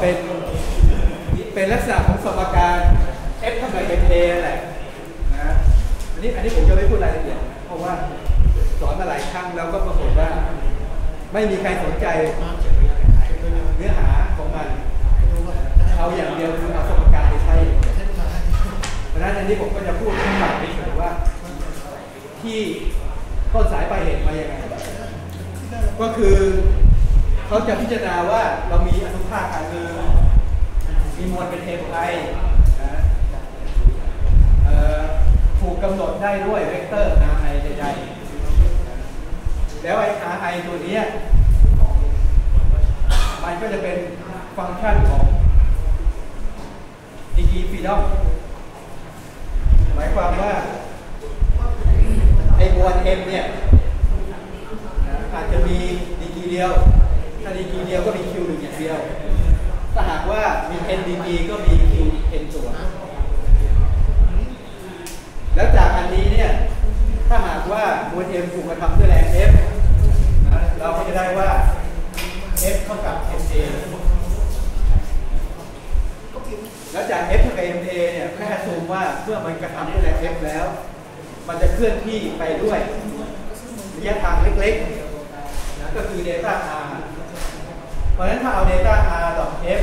เป็นเป็นลักษณะของสมการ f เท่ากับ ma แหละนะอันนี้อันนี้ผมจะไม่พูดรายละเอียดเพราะว่าสอนมาหลายครั้งแล้วก็ปรากฏว่า ไม่มีใครสนใจเนื้อหาของมันเอาอย่างเดียวคือเอาสมการไปใช้เพราะฉะนั้นอันนี้ผมก็จะพูดให้ฟังเฉยๆว่า ที่ต้นสายปลายเหตุมาอย่างไงก็คือ เขาจะพิจารณาว่าเรามีอนุภาคการเงินมีมวลเป็นเทปไอถูกกำหนดได้ด้วยเวกเตอร์ Ri ใดๆแล้วไอ้ Ri ตัวนี้มันก็จะเป็นฟังก์ชันของดีกีฟีดอมหมายความว่า ไอ้มวล m เนี่ยอาจจะมีดีกีเดียว ถ้าดีกรีเดียวก็มี q หนึ่งอย่างเดียว ถ้าหากว่ามี n ดีกรีก็มีคิว n ส่วนแล้วจากอันนี้เนี่ย ถ้าหากว่ามวล m ถูกกระทำด้วยแรง f เราก็จะได้ว่า f เท่ากับ ma แล้วจาก f เท่ากับ ma เนี่ยแค่ซูมว่าเมื่อมันกระทำด้วยแรง f แล้ว มันจะเคลื่อนที่ไปด้วยระยะทางเล็กๆ ก็คือเดต้า r ราะฉะนั้นถ้าเอาเดต้า r ต่อ f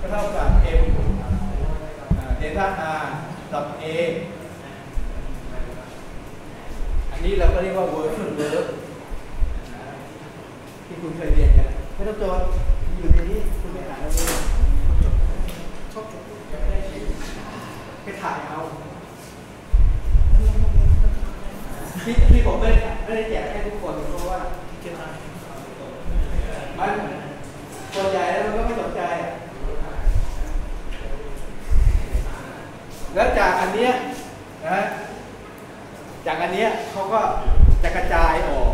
ก็เท่ากับ m เดต้า r ต่อ a อันนี้เราก็เรียกว่า version verb ที่คุณเคยเรียนกันไม่ต้องจดอยู่ในนี้คุณไปอ่านเอาเองไปถ่ายเอาที่ที่ผมไม่ได้ไม่ได้แจกให้ทุกคนเพราะว่า มันส่วนใหญ่แล้วมันก็ไม่สนใจ แล้วจากอันเนี้ยนะจากอันเนี้ยเขาก็จะกระจายออก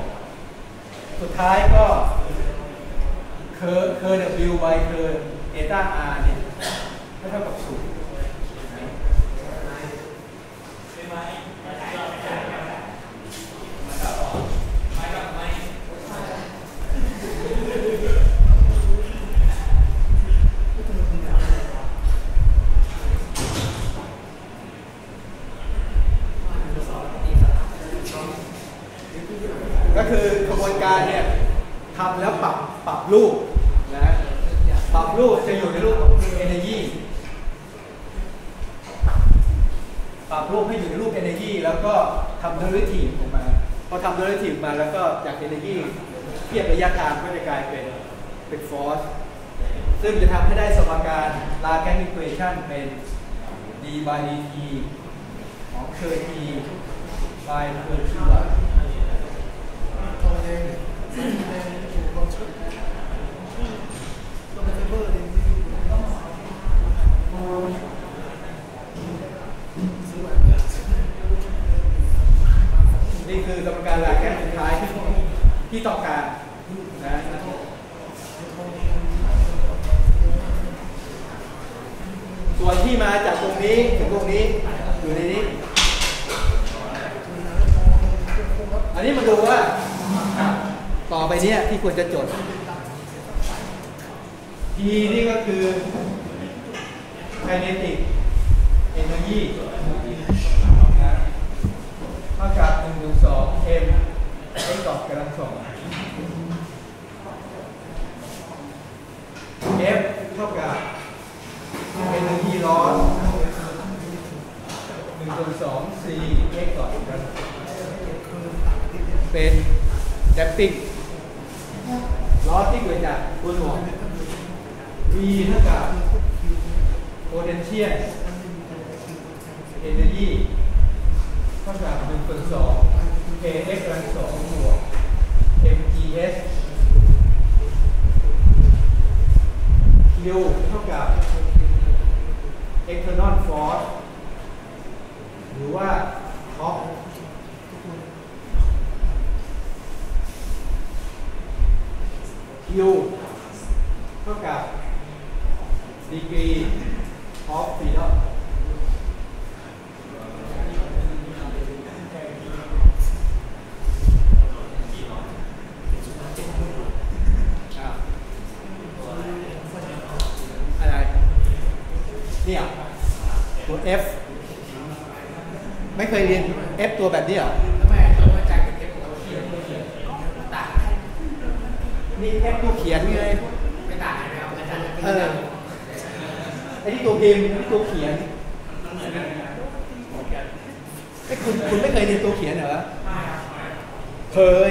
สุดท้ายก็ curl curl W by เคอร์เอต้า R เนี่ยเท่ากับศูนย์ ก็คือกระบวนการเนี่ยทำแล้วปรับปรับรูปนะปรับรูปจะอยู่ในรูปของ energy ปรับรูปให้อยู่ในรูป energy แล้วก็ทำ derivative ออกมาพอทำ derivative มาแล้วก็จาก energy เทียบระยะทางก็จะกลายเป็นเป็น force ซึ่งจะทำให้ได้สมการ Lagrange equation เป็น d by dt ของ k t by k t ทองแดงเนี่ยทองแดงถูกลองเป็นไฟเบอร์เลยซื้อมา นี่คือกรรมการหลักแก้สุดท้ายที่ที่ต้องการนะส่วนที่มาจากตรงนี้ถึงตรงนี้อยู่ในนี้ อันนี้มาดูว่า ต่อไปเนี้ยที่ควรจะจด P นี่ก็คือ kinetic energy นะเท่ากับ1บวก2 m x ดอกกำลังสอง F เท่ากับ energy loss 1บวก2 c x ดอกกำลังเป็น damping ล้อที่เกิดจากตัวหน่วง V เท่ากับ potential energy เท่ากับ1ส่วน2 kx กำลังสองบวก mgs q เท่ากับ external force หรือว่า torque u เท่ากับดีกรีออฟฟีดอเนี่ยตัว f ไม่เคยเรียน f ตัวแบบนี้เหรอ นี่ F ตัวเขียนไงไม่ต่างกันแล้วอาจารย์เออไอ้ที่ตัวพิมพ์นี่ตัวเขียนไอ้ยคุณคุณไม่เคยเรียนตัวเขียนเหรอเคย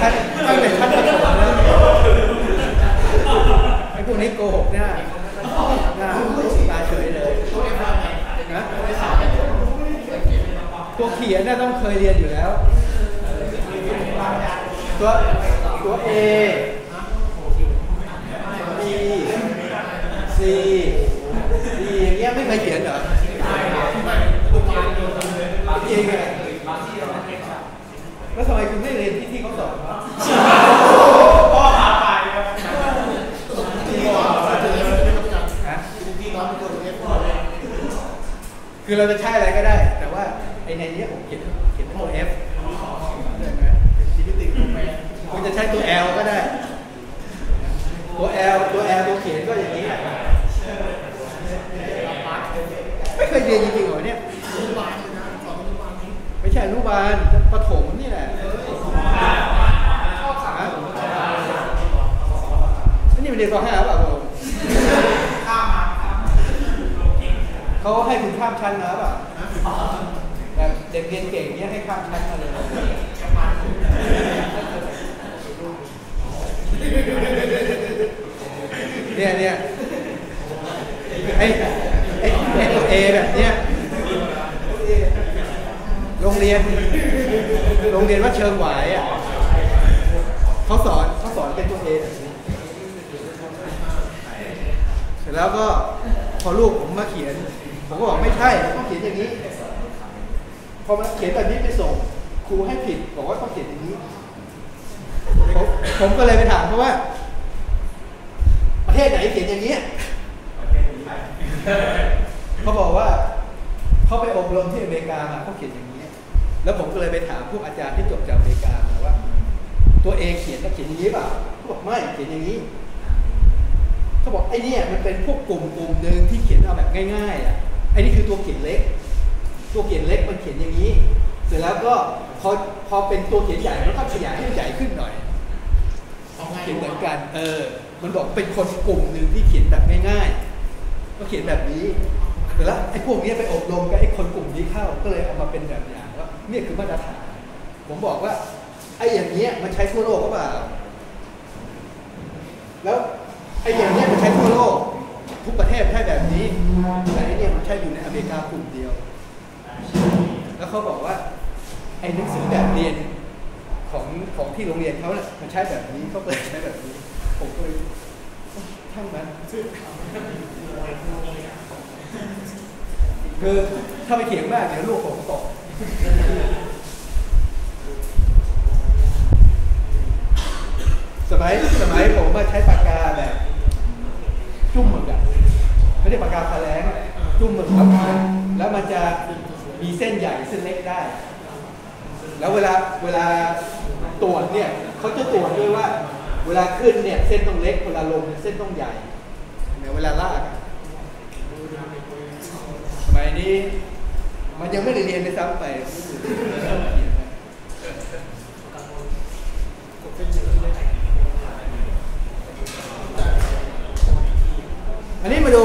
ท่านตั้งแต่ชั้นประถมแล้วไอ้พวกนี้โกหกหน้าหน้าตาเฉยเลยนะตัวเขียนน่ะต้องเคยเรียนอยู่แล้ว ตัวตัว A B C D อย่างเงี้ยไม่เคยเขียนเหรอจริงอะแล้วทำไมคุณไม่เรียนที่ที่เขาสอนวะฮะคือเราจะใช้อะไรก็ได้ แต่ว่าไอ้ในนี้ผมเขียนเขียนเป็นตัว F เข้าใจไหมคุณ จะใช้ตัว L ก็ได้ ตัว L ตัว L ตัวเขียนก็อย่างนี้ไม่เคยเรียนจริงๆเหรอเนี่ยไม่ใช่อนุบาลประถมนี่แหละนี่มันเรียนป .5 เปล่าผมเขาให้คุณข้ามชั้นมาเปล่าแบบเด็กเรียนเก่งเนี้ยให้ข้ามชั้นมาเลย เนี่ยเนี่ยไอ้ไอ้ไอ้ตัวเอแบบเนี้ยโรงเรียน โรงเรียนว่าเชิงหวายอะเขาสอนเขาสอนเป็นตัวเอแบบนี้เสร็จแล้วก็พอลูกผมมาเขียน ผมก็บอกไม่ใช่ต้องเขียนอย่างนี้ พอมาเขียนแบบนี้ไปส่งครูให้ผิดบอกว่าต้องเขียนอย่างนี้ ผมก็เลยไปถามเขาว่า ประเทศไหนเขียนอย่างนี้เขาบอกว่าเขาไปอบรมที่อเมริกามาเขาเขียนอย่างนี้ แล้วผมก็เลยไปถามพวกอาจารย์ที่จบจากอเมริกามาว่า ตัวเองเขียนแล้วเขียนอย่างนี้เปล่าเขาบอกไม่เขียนอย่างนี้เขาบอกไอ้นี่มันเป็นพวกกลุ่มกลุ่มหนึ่งที่เขียนเอาแบบง่ายๆอะไอ้นี่คือตัวเขียนเล็ก ตัวเขียนเล็กมันเขียนอย่างนี้ เสร็จแล้วก็พอพอเป็นตัวเขียนใหญ่มันก็ขยายให้ใหญ่ขึ้นหน่อย เขียนเหมือนกัน เออ มันบอกเป็นคนกลุ่มหนึ่งที่เขียนแบบง่ายๆ ก็เขียนแบบนี้แต่ล้วไอ้พวกนี้ไปอบรมกับไอ้คนกลุ่มนี้เข้า ก็เลยเอามาเป็นแบบอย่างว่าเนี่ยคือมาตรฐาน ผมบอกว่าไอ้อย่างเนี้ยมันใช้ทั่วโลกหรือเปล่า แล้วไอ้อย่างเนี้ยมันใช้ทั่วโลก ทุกประเทศใช้แบบนี้ แต่ไอ้เนี่ยมันใช้อยู่ในอเมริกากลุ่มเดียว แล้วเขาบอกว่าไอ้หนังสือแบบเรียน ของของที่โรงเรียนเขาเนี่ยมันใช้แบบนี้เขาเลยใช้แบบนี้ ผมก็เลยช่างมันคือถ้าไปเถียงมากเดี๋ยวลูกผมตกสมัยสมัยผมมาใช้ปากกาแบบ จุ่มหมึกอะไม่ได้ปากกาแถลงจุ่มหมึกแล้วแล้วมันจะมีเส้นใหญ่เส้นเล็กได้ แล้วเวลาเวลา ตรวจเนี่ยเขาจะตรวจด้วยว่า เวลาขึ้นเนี่ยเส้นต้องเล็กเวลาลงเนี่ยเส้นต้องใหญ่เนี่ยเวลาลากอะสมัยนี้ มันยังไม่ได้เรียนไปซ้ำไปอันนี้มาดู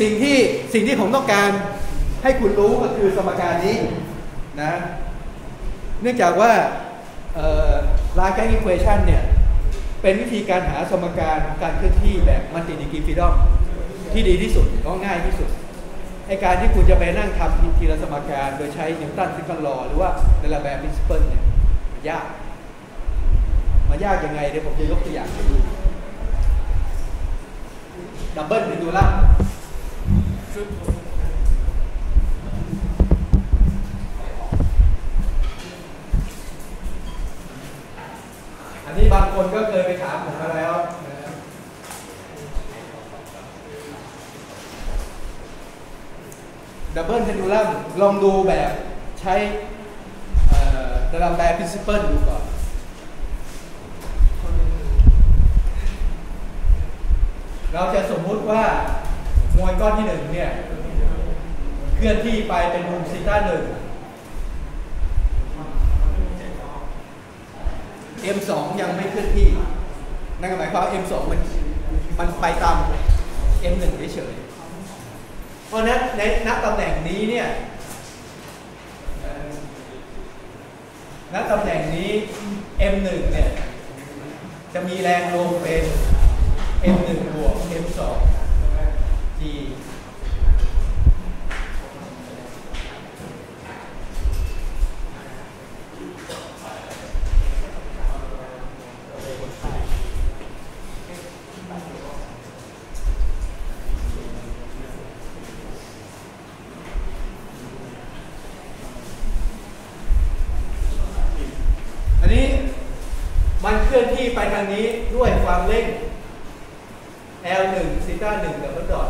สิ่งที่สิ่งที่ผมต้องการให้คุณรู้ก็คือสมการนี้นะ เนื่องจากว่า Lagrange equation เนี่ยเป็นวิธีการหาสมการการเคลื่อนที่แบบ multi degree freedom ที่ดีที่สุดก็ง่ายที่สุดไอการที่คุณจะไปนั่งทำทีละสมการโดยใช้ Newton second law หรือว่า D'Alembert principle เนี่ยมันยาก มันยากยังไงเดี๋ยวผมจะยกตัวอย่างให้ดู double pendulum อั นนี้บางคนก็เคยไปถามผมมาแล้ว double pendulum ลองดูแบบใช้ระดับแบบพินซิเปิลดูก่อนเราจะสมมุติว่ามวลก้อนที่หนึ่งเนี่ย เคลื่อนที่ไปเป็นมุมซีต้าหนึ่ง M2 ยังไม่เคลื่อนที่ นั่นก็หมายความว่า M2 มันมันไปตาม M1 เฉยๆเพราะนั้นในณตำแหน่งนี้เนี่ยณตำแหน่งนี้ M1 เนี่ยจะมีแรงลมเป็น M1 บวก M2 G อันนี้มันเคลื่อน ที่ไปทางนี้ด้วยความเร่ง L1 theta 1 double dot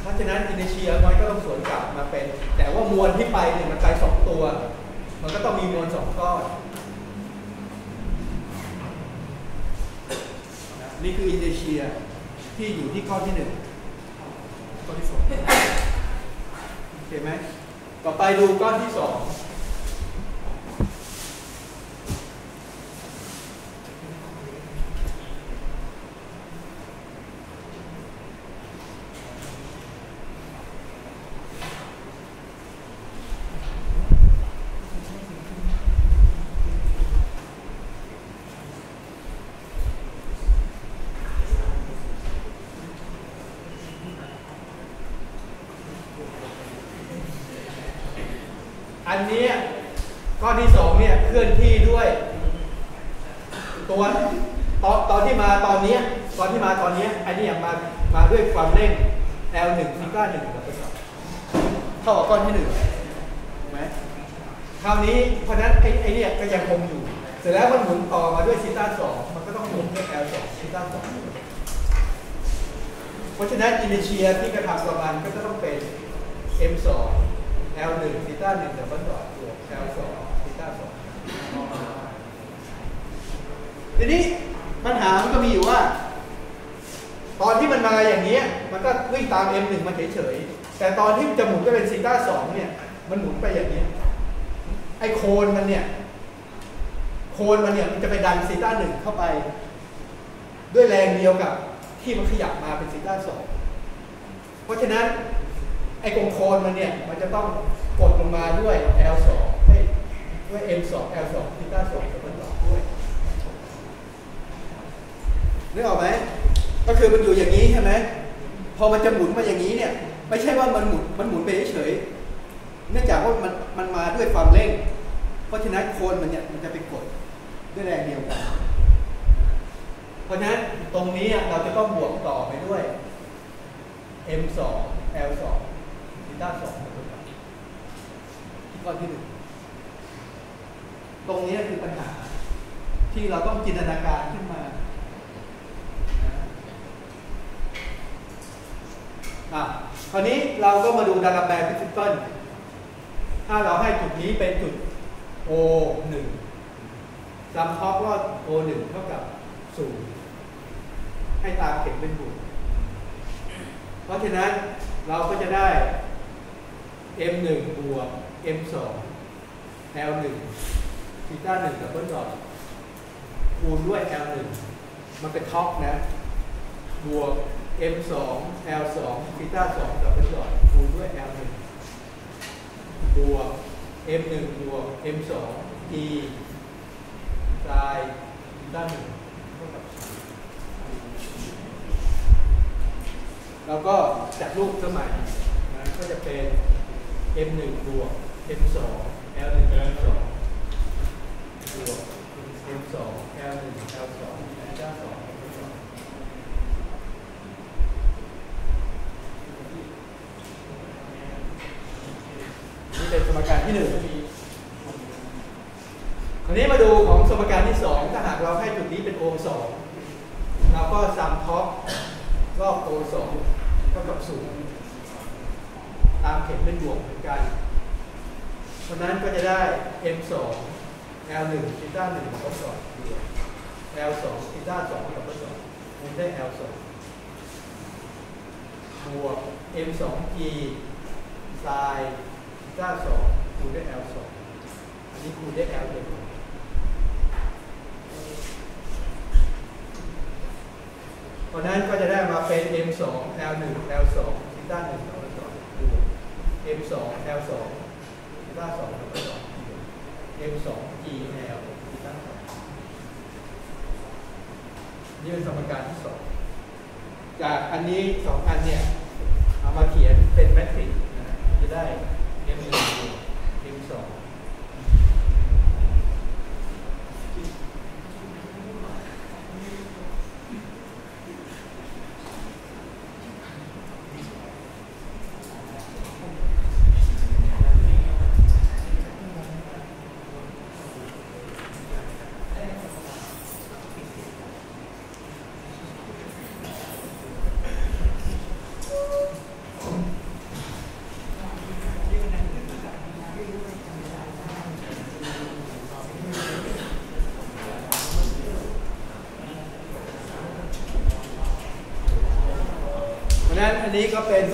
เพราะฉะนั้น inertia มันก็ต้องสวนกลับมาเป็น แต่ว่ามวลที่ไปเนี่ยมันไปสองตัว มันก็ต้องมีมวลสองก้อน นี่คืออินเนเชียที่อยู่ที่ก้อนที่หนึ่งก้อนที่สองโอเคไหมต่อไปดูก้อนที่สอง อันเนี้ยก้อนที่สองเนี่ยเคลื่อนที่ด้วย ตัวตอนตอนที่มาตอนเนี้ยตอนที่มาตอนเนี้ยอันนี้มามาด้วยความเร่ง L1 ซีก้า1กับไปสองเท่ากับก้อนที่หนึ่งถูกไหมคราวนี้เพราะฉะนั้นไอ้ไอ้เนี่ยก็ยังคงอยู่ เสร็จแล้วมันหมุนต่อมาด้วยซีต้าสองมันก็ต้องหมุนด้วย L2 ซีต้าสองเพราะฉะนั้นอินเนเชียที่กระทำกับมันก็จะต้องเป็น M2 L1 ซีต้า1ดับเบิลดอทบวก L2 ซีต้า2ทีนี้ปัญหามันก็มีอยู่ว่า ตอนที่มันมาอย่างนี้มันก็วิ่งตาม M1 มาเฉยๆ แต่ตอนที่มันจะหมุนก็เป็นซีต้า2เนี่ย มันหมุนไปอย่างนี้ไอ้โคนมันเนี่ย โคนมันเนี่ยมันจะไปดันซีต้า1เข้าไป ด้วยแรงเดียวกับที่มันขยับมาเป็นซีต้า2 ราะฉะนั้นไอ้กงโคนมันเนี่ยมันจะต้องกดลงมาด้วย L2 เฮ้ด้วย M2 L2 ทีต้า2กับมันต่อด้วยนึกออกไหมก็คือมันอยู่อย่างนี้ใช่ไหมพอมันจะหมุนมาอย่างนี้เนี่ย ไม่ใช่ว่ามันหมุนมันหมุนไปเฉยเนื่องจากว่ามันมันมาด้วยความเร่ง เพราะฉะนั้นโคนมันเนี่ยมันจะไปกดด้วยแรงเดียวกันเพราะฉะนั้นตรงนี้เราจะต้องบวกต่อไปด้วย M2 L2 ทีต้าสองข้อที่หนึ่งตรงนี้คือปัญหา ที่เราต้องจินตนาการขึ้นมาอะคราวนี้เราก็มาดูดาราแบนพิซิเปิลถ้าเราให้จุดนี้เป็นจุด O 1 sum torque about O 1 เท่ากับ0ให้ตามเข็มเป็นบวก เพราะฉะนั้นเราก็จะได้ M1 บวก M2 L1 theta 1 double dot คูณด้วย L1 มันเป็นท็อปนะ บวก M2 L2 ทีต้า2กับเบิ้ลดอทคูณด้วย L1 บวก M1 บวก M2 E ไซน์ทีต้า1เท่ากับ แล้วก็จากรูปสมัยนะก็จะเป็น M1 บวก M2 L1 L2 บวก M2 L1 L2 L2 นี่เป็นสมการที่หนึ่งคราวนี้มาดูของสมการที่สองถ้าหากเราให้จุดนี้เป็นโอห์มสองเราก็ซัมท็อปรอบโอห์มสองูง ตามเข็มเป็นบวกเหมือนกัน เพราะนั้นก็จะได้ m2 l1 θ1 บสวก2 l2 θ2 บสองมันได้ l2 บวก m2g ไซน์ θ2 คูณด้วย l2 อันนี้คูณด้วย l1 เพราะนั้นก็จะได้มาเป็น M2 L1 L2 ซิต้าง2อง M2 L2 ซิต้า2อง M2 G L ซิต้างนี่เป็นสมการที่สองจากอันนี้ 2 อันเนี่ย เอามาเขียนเป็นแมทริกซ์จะได้ M1 M2 นี้ก็เป็น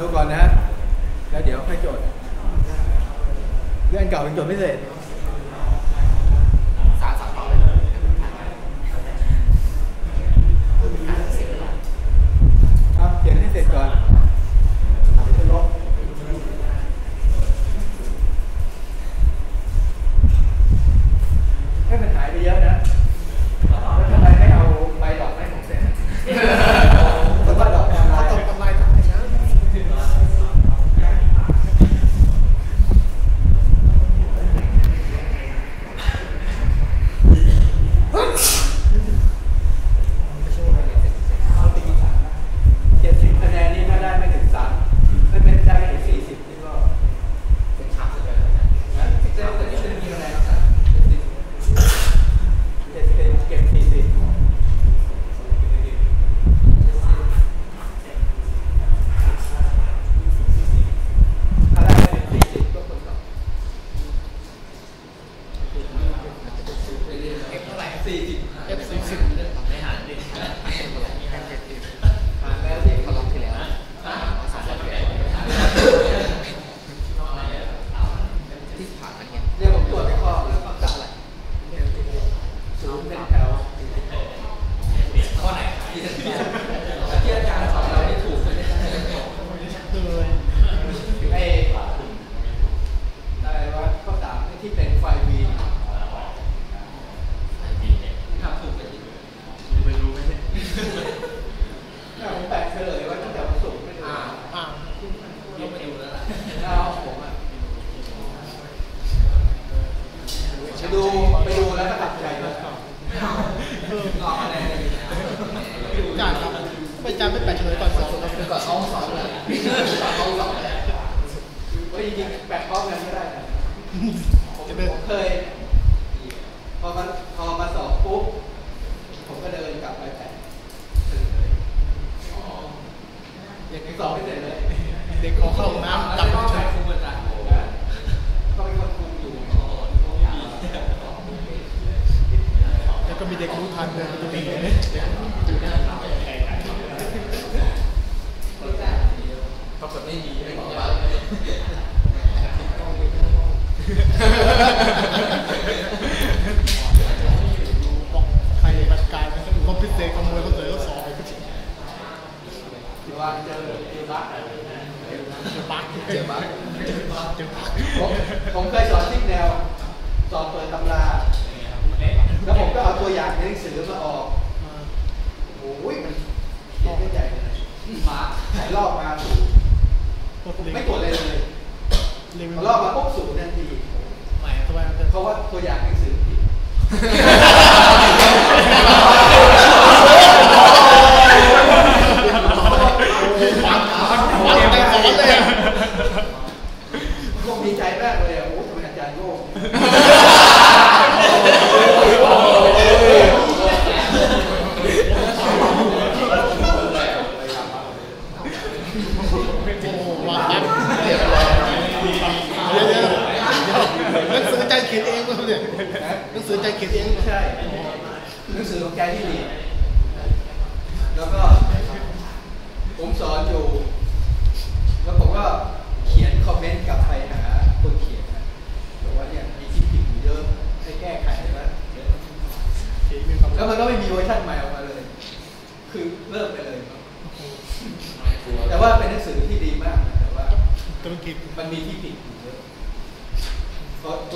ดูก่อนนะ แล้วเดี๋ยวค่อยจดเรื่องเก่ายังจดไม่เสร็จ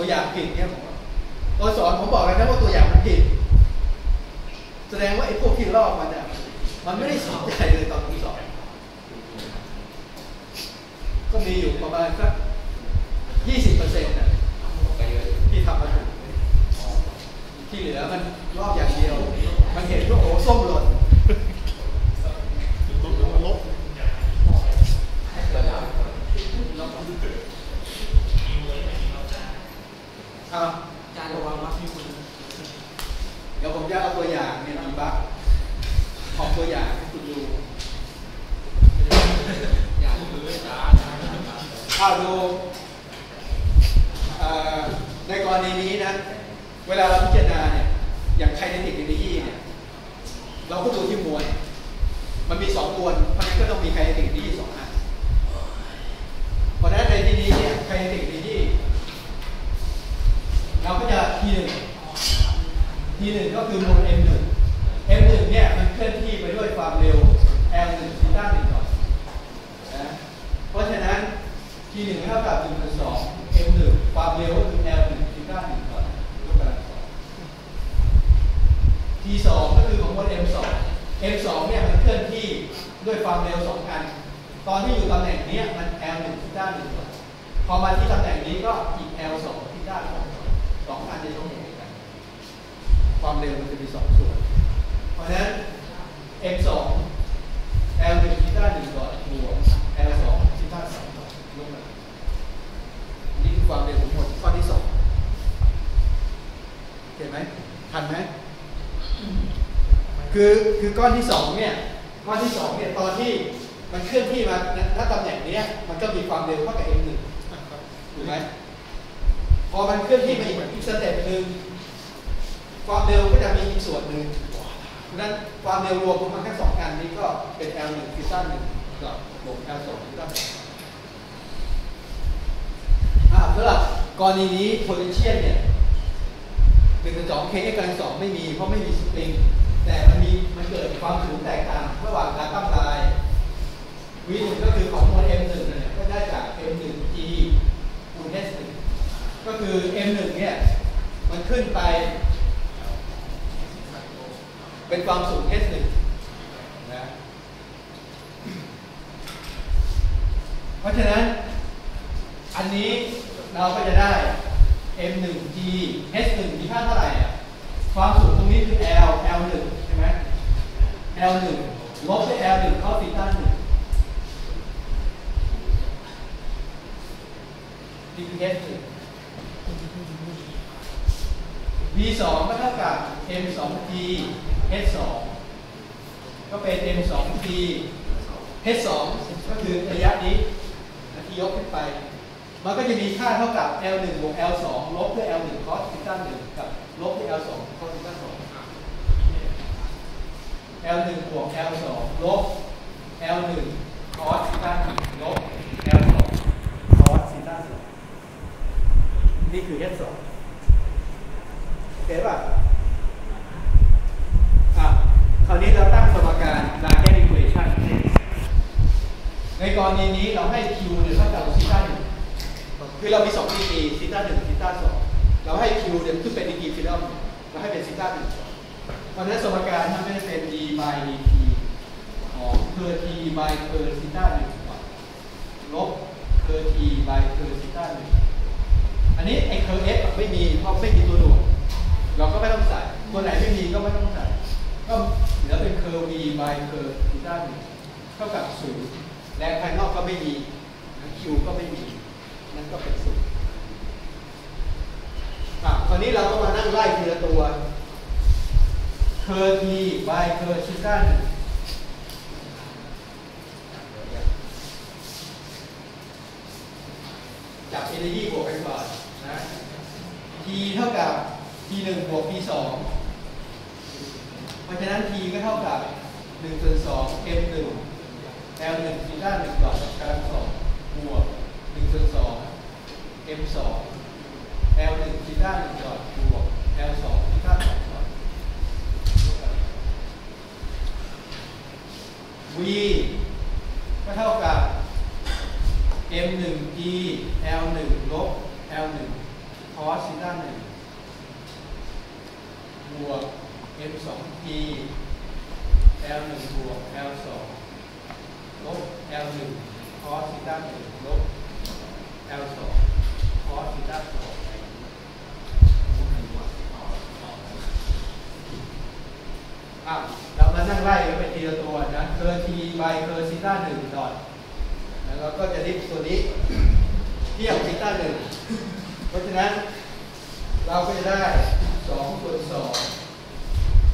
ตัวอย่างผิดเนี่ยผมว่าตอนสอนผมบอกเลยนะว่าตัวอย่างมันผิด แสดงว่าไอ้พวกที่ลอกมันเนี่ยมันไม่ได้สอนใจเลยตอนที่สอนก็มีอยู่ประมาณสักยี่สิบเปอร์เซ็นต์นะที่ทำมาถูกที่เหลือมันลอกอย่างเดียว มันเห็นว่าโอ้ส้มหล่น ลบลบลบ อะอาจารย์ระวังว่าที่คุณเดี๋ยวผมจะเอาตัวอย่างเนี่ยดีบักออกตัวอย่างให้คุณดูอยากคืออาจารย์เอาดูเอ่อในกรณีนี้นะ เวลาเราพิจารณาเนี่ย อย่างไคเนติกเอเนจีเนี่ย เราก็ดูที่มวล มันมีสองมวล เพราะฉะนั้นก็ต้องมีไคเนติกเอเนจีสองอัน เพราะฉะนั้นในที่นี้เนี่ยไคเนติกเอเนจี เราก็จะทีหนึ่งทีหนึ่งก็คือมวล m หนึ่ง m หนึ่งเนี่ยมันเคลื่อนที่ไปด้วยความเร็ว l หนึ่งซีต้าหนึ่งก่อนนะเพราะฉะนั้น t หนึ่งเท่ากับ1ส่วน2 m หนึ่งความเร็วก็คือ l หนึ่งซีต้าหนึ่งก่อนยกกำลังสอง t สองก็คือของมวล m สอง m สองเนี่ยมันเคลื่อนที่ด้วยความเร็วสองอัน ตอนที่อยู่ตำแหน่งนี้มัน l หนึ่งซีต้าหนึ่งก่อนพอมาที่ตำแหน่งนี้ก็อีก l สองซีต้าสอง สองอันจะยกอย่างนี้กัน ความเร็วมันจะมีสองส่วน เพราะฉะนั้น m สอง l หนึ่งซีต้าหนึ่งก่อนบวก l สองซีต้าสองก่อนลงมานี่คือความเร็วทั้งหมดข้อที่สองเห็นไหมทันไหมคือคือก้อนที่สองเนี่ยก้อนที่สองเนี่ยตอนที่มันเคลื่อนที่มาณตำแหน่งเนี้ยมันก็มีความเร็วเท่ากับ m หนึ่งถูกไหม พอมันเคลื่อนที่มาอีกอีก step หนึ่งความเร็วก็จะมีอีกส่วนหนึ่งเพราะนั้นความเร็วรวมของมันทั้งสองอันนี้ก็เป็น l หนึ่งซีซ่าหนึ่งกับบวก l สองซีซ่าสองอ่าสำหรับกรณีนี้ potential เนี่ยหนึ่งส่วนสอง kx กำลังสองไม่มีเพราะไม่มีสปริง แต่มันมีมันเกิดความสูงแตกต่างระหว่างการตั้งลาย v หนึ่งก็คือของมวล m หนึ่งเนี่ยก็ได้จาก m หนึ่ง g คูณ h หนึ่ง ก็คือ m หนึ่งเนี่ยมันขึ้นไป เป็นความสูง h หนึ่งนะเพราะฉะนั้น อันนี้เราก็จะได้ m1g h1 มีค่าเท่าไหร่อะความสูงตรงนี้คือ l l1 ใช่ไหม l1 ลบด้วย l1 เข้าซีต้า1นี่คือ h1 2ก็เท่ากับ m2t h2 ก็เป็น m2t h2 ก็คือระยะนี้ที่ยกขึ้นไป มันก็จะมีค่าเท่ากับ l1 บวก l2 ลบด้วย l1 cos ซิต้า1กับลบด้วย l2 cos ซิต้า2 l1 บวก l2 ลบ l1 cos ซิต้า1ลบ l2 cos ซิต้า2นี่คือ h2 โอเคป่ะอะคราวนี้เราตั้งสมการ Lagrange equation ในกรณีนี้เราให้ Q เนี่ยเท่ากับ theta หนึ่งคือเรามี2 degree theta หนึ่ง theta สองเราให้ Q เนี่ยคือเป็น degree freedom เราให้เป็น theta หนึ่งเพราะฉะนั้นสมการทำให้เป็น d by dt ของเคอร์ t by เคอร์ซีต้าหนึ่งลบเคอร์ t by เคอร์ซีต้าหนึ่งอันนี้ไอ้ curl f ไม่มีเพราะไม่มีตัวหน่วง เราก็ไม่ต้องใส่ตัวไหนไม่มีก็ไม่ต้องใส่ก็เหลือเป็นเคอร์ v by เคอร์ซีต้าหนึ่งเท่ากับศูนย์แรงภายนอกก็ไม่มี Q ก็ไม่มี นั่นก็เป็นศูนย์อะคราวนี้เราก็มานั่งไล่ทีละตัวเคอร์ t by เคอร์ซีต้าหนึ่งจับ energy บวกกันก่อนนะ t เท่ากับ หนึ่งบวก p สองเพราะฉะนั้น p ก็เท่ากับหนึ่งส่วนสอง m หนึ่ง l หนึ่งทีต้าหนึ่งต่อกำลังสองบวกหนึ่งส่วนสอง m สอง l หนึ่งทีต้าหนึ่งต่อบวก l สองทีต้าสอง v ก็เท่ากับ m 1 g l 1ลบ l 1 cos ซีท้า1 บวก m 2 g L 1บวก L 2ลบ L 1 cos θ 1ลบ L 2 cos θ 2อะเรามานั่งไล่กันไปทีละตัวนะเคอร์ t by เคอร์ซีต้าหนึ่งดอทแล้วเราก็จะริบตัวนี้เทียบซีต้าหนึ่งเพราะฉะนั้น เราก็จะได้2ส่วน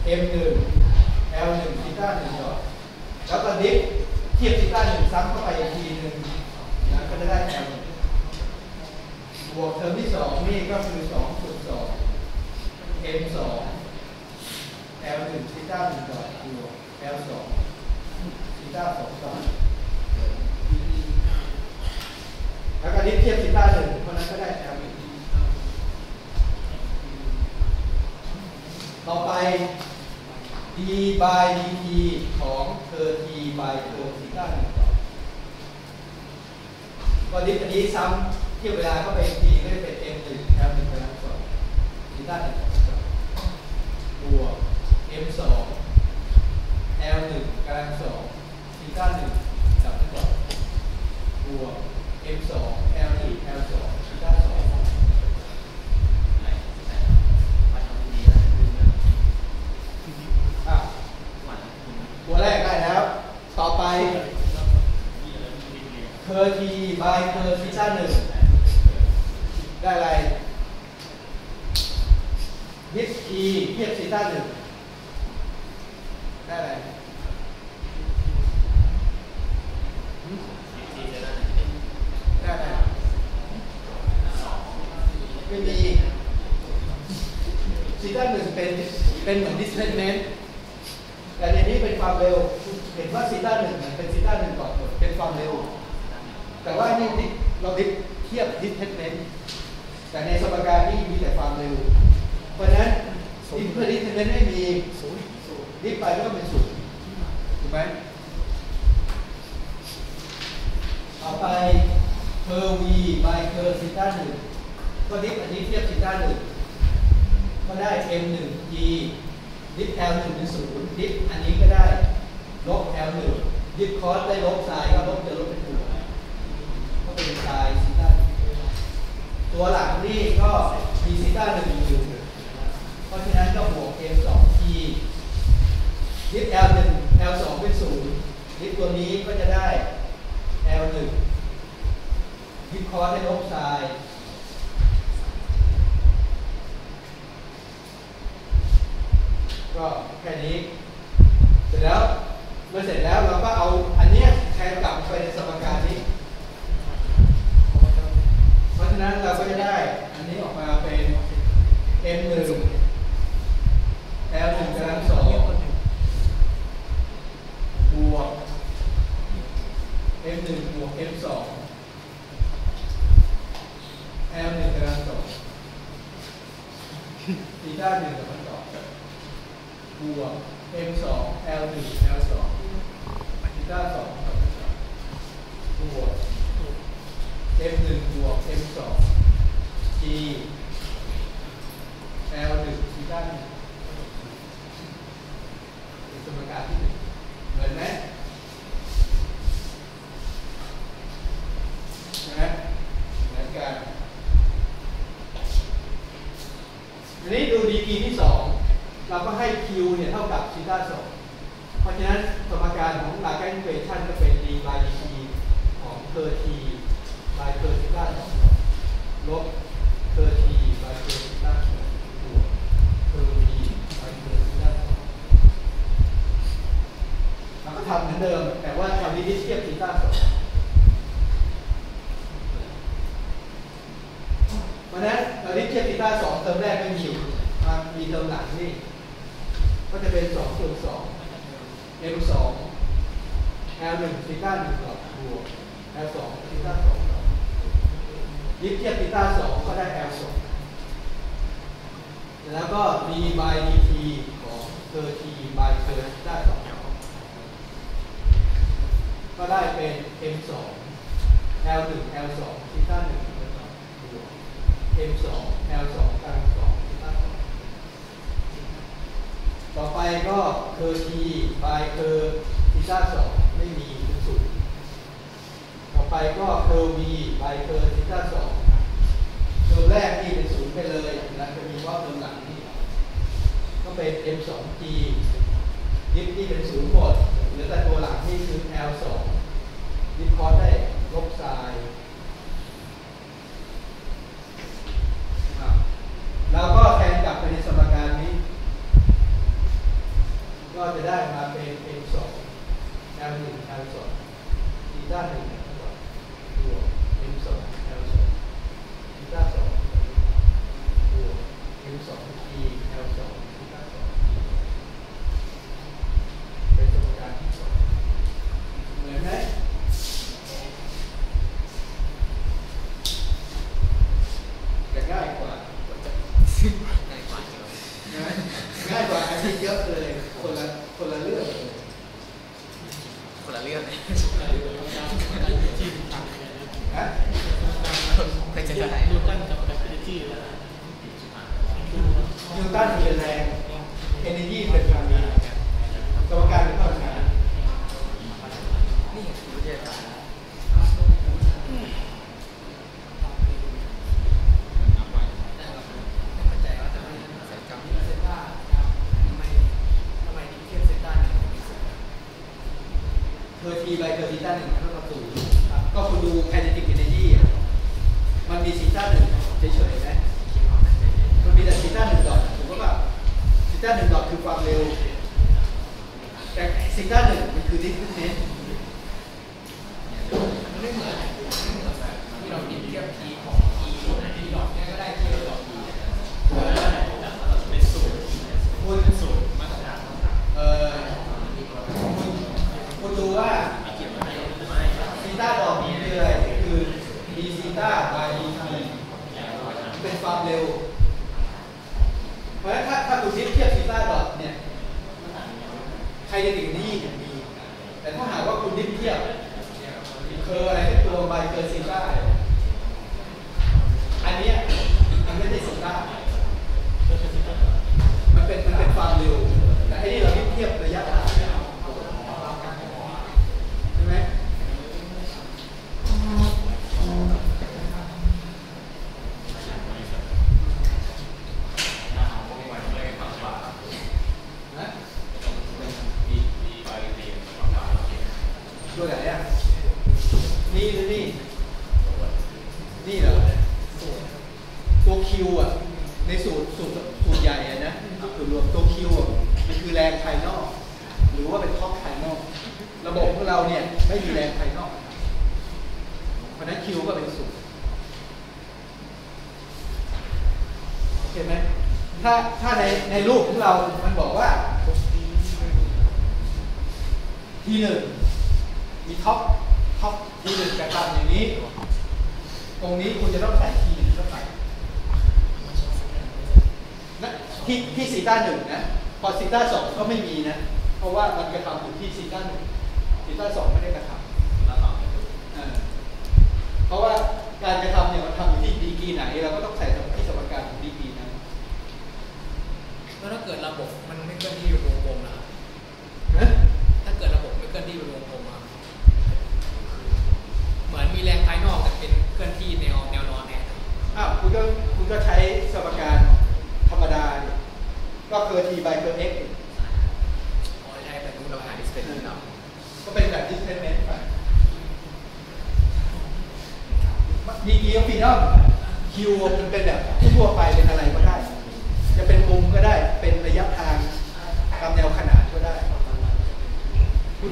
2 m 1 l 1ซีต้าหนึ่งดอทแล้วก็ดิฟเทียบซีต้าหนึ่งซ้ำเข้าไปอีกทีหนึ่งนะก็จะได้ l 1บวกเทอมที่สองนี่ก็คือ2ส่วน2 m 2 L 1ซีต้าหนึ่งดอทบวก L 2ซีต้าสองดอทแล้วก็ดิฟเทียบซีต้าหนึ่งเพราะนั้นก็ได้ L 1ต่อไป d by dt ของเคอร์ t by เคอร์ซีต้าหนึ่งดอทก็ดิฟอันนี้ซ้ำเทียบเวลาเข้าไปอีกทีก็จะเป็น m 1 L 1กำลังสองซีต้าหนึ่งดอบวก m 2 l 1กำลังสองซีต้าหนึ่งจับทั้งหมดบวก m 2 l 1 l 2ซีต้าสองอะ ตัวแรกได้แล้ว ต่อไปcurl t by curl theta หนึ่งได้อะไร diff t เทียบ theta หนึ่งได้อะไรได้อะไรไม่มี theta หนึ่งเป็นเป็นเหมือน displacement แต่ในนี้เป็นความเร็ว เห็นว่าซีต้าหนึ่งเป็นซีต้าหนึ่งก่อนเป็นความเร็ว แต่ว่านี่เรา diff เทียบ displacement แต่ในสมการนี้มีแต่ความเร็ว เพราะฉะนั้น diff เทียบ displacement ไม่มีศูนย์ diff ไปก็เป็นศูนย์ถูกไหมเอาไป curl v by curl theta หนึ่งก็ diff อันนี้เทียบ theta หนึ่งก็ได้ m 1 e ดิฟ L 1เป็นศูนย์ดิฟอันนี้ก็ได้ลบแอลหนึ่งดิฟคอสได้ลบไซน์ก็ลบจะลบเป็นบวกก็เป็นไซน์ซิต้าตัวหลักนี่ก็มีซิต้าหนึ่งอยู่เพราะฉะนั้นก็บวกงทีดิฟแอลหนึ่งแอลสองเป็นศูนย์ดิฟตัวนี้ก็จะได้แอลหนึ่งดิฟคอสได้ลบไซน์ ก็แค่นี้ เสร็จแล้วเมื่อเสร็จแล้วเราก็เอาอันนี้แทนกลับไปในสมการนี้ เพราะฉะนั้นเราก็จะได้อันนี้ออกมาเป็น m หนึ่ง l หนึ่งกำลังสองบวก m หนึ่งบวก m สอง l หนึ่งกำลังสองทีด้าหนึ่งกับ บวก m2 l1 l2 ทีต้า2กับ2บวก m1 บวก m2 g l1 ทีต้า1สมการที่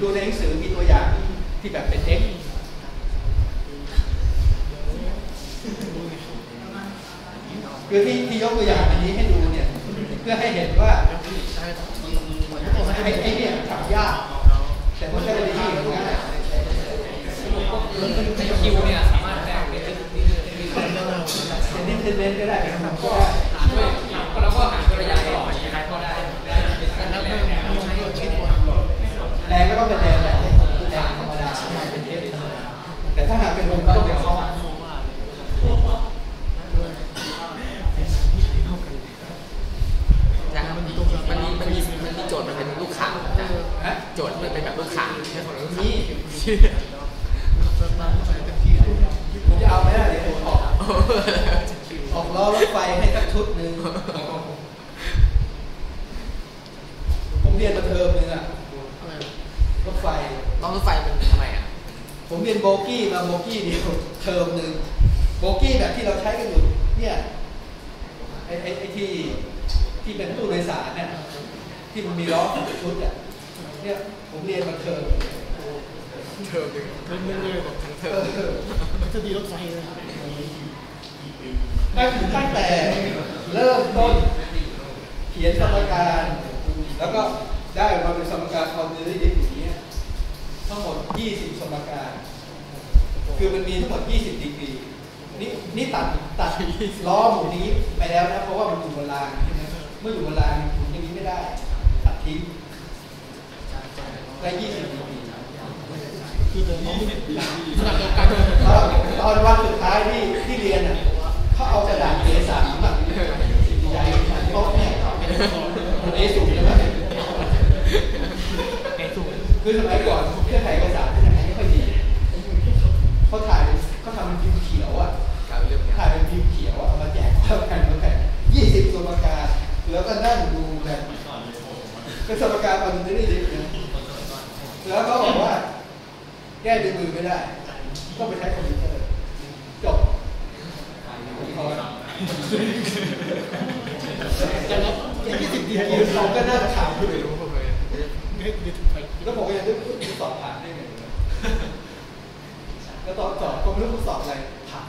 ดูในหนังสือมีตัวอย่างที่แบบเป็น x คือที่ที่ยกตัวอย่างอันนี้ให้ดูเนี่ยเพื่อให้เห็นว่าไอ้ไอ้เนี่ยทำยากแต่มันก็จะดีมันง่ายในคิวเนี่ยสามารถแปลงเป็นนี่นี่นี่นี่เป็นนิดเล่นๆก็ได้เป็นทำก็ได้ จะเอาไม่ได้เดี๋ยวผมออกออกล้อรถไฟให้สักชุดหนึ่งผมเรียนมาเทอมหนึงอะอะไรรถไฟต้องรถไฟเป็นทำไมอะผมเรียนโบกี้มาโบกี้เดียวเทอมหนึ่งโบกี้แบบที่เราใช้กันอยู่เนี่ยไอ้ไอ้ไอ้ที่ที่เป็นตู้โดยสารเนี่ยที่มันมีล้อสองชุดอะเนี่ยผมเรียนมาเทอม เธอเป็นเล่นเล่นเลยแบบทั้งเธเอออจะดีรถไฟเลยตั้งตั้งแต่เริ่มต้นเขียนสมการ แล้วก็ได้ออกมาเป็นสมการคอนเนอร์อย่างเงี้ทั้งหมด 20 สมการ คือมันมีทั้งหมด 20 ดีกรีนี่นี่ตัดตัดล้อหมุนนี้ไปแล้วนะเพราะว่ามันอยู่บนรางใช่ไหมเมื่ออยู่บนรางหมุนอย่างนี้ไม่ได้ ตัดทิ้งได้ 20 คือเดินน้องขนาดเดียวกันตอนตอนวันสุดท้ายที่ที่เรียนอะเขาเอากระดาษ A3 แบบใหญ่ขนาดโต๊ะเนี่ยมัน A สูงใช่ไหมคือสมัยก่อนเครื่องถ่ายเอกสารที่ไหนไม่ค่อยดีเขาถ่ายเขาทำเป็นพิมพ์เขียวอะถ่ายเป็นพิมพ์เขียวอะเอามาแจกเท่ากันแล้วกันยี่สิบสมการแล้วก็นั่งดูกันเป็นสมการมันไม่ได้ดีนะแล้วก็บอกว่า แก้ด้วยมือไม่ได้ ต้องไปใช้คอมพิวเตอร์จบพอแต่เรายี่สิบดียืยืนนเราเราก็ก็นั่น่างถามไม่รู้ผมเลยเด็กดีไปแล้วผมก็ยังนึกว่าสอบผ่านได้ไงวะแล้วตอนสอบผมไม่รู้ว่าสอบอะไรผ่าน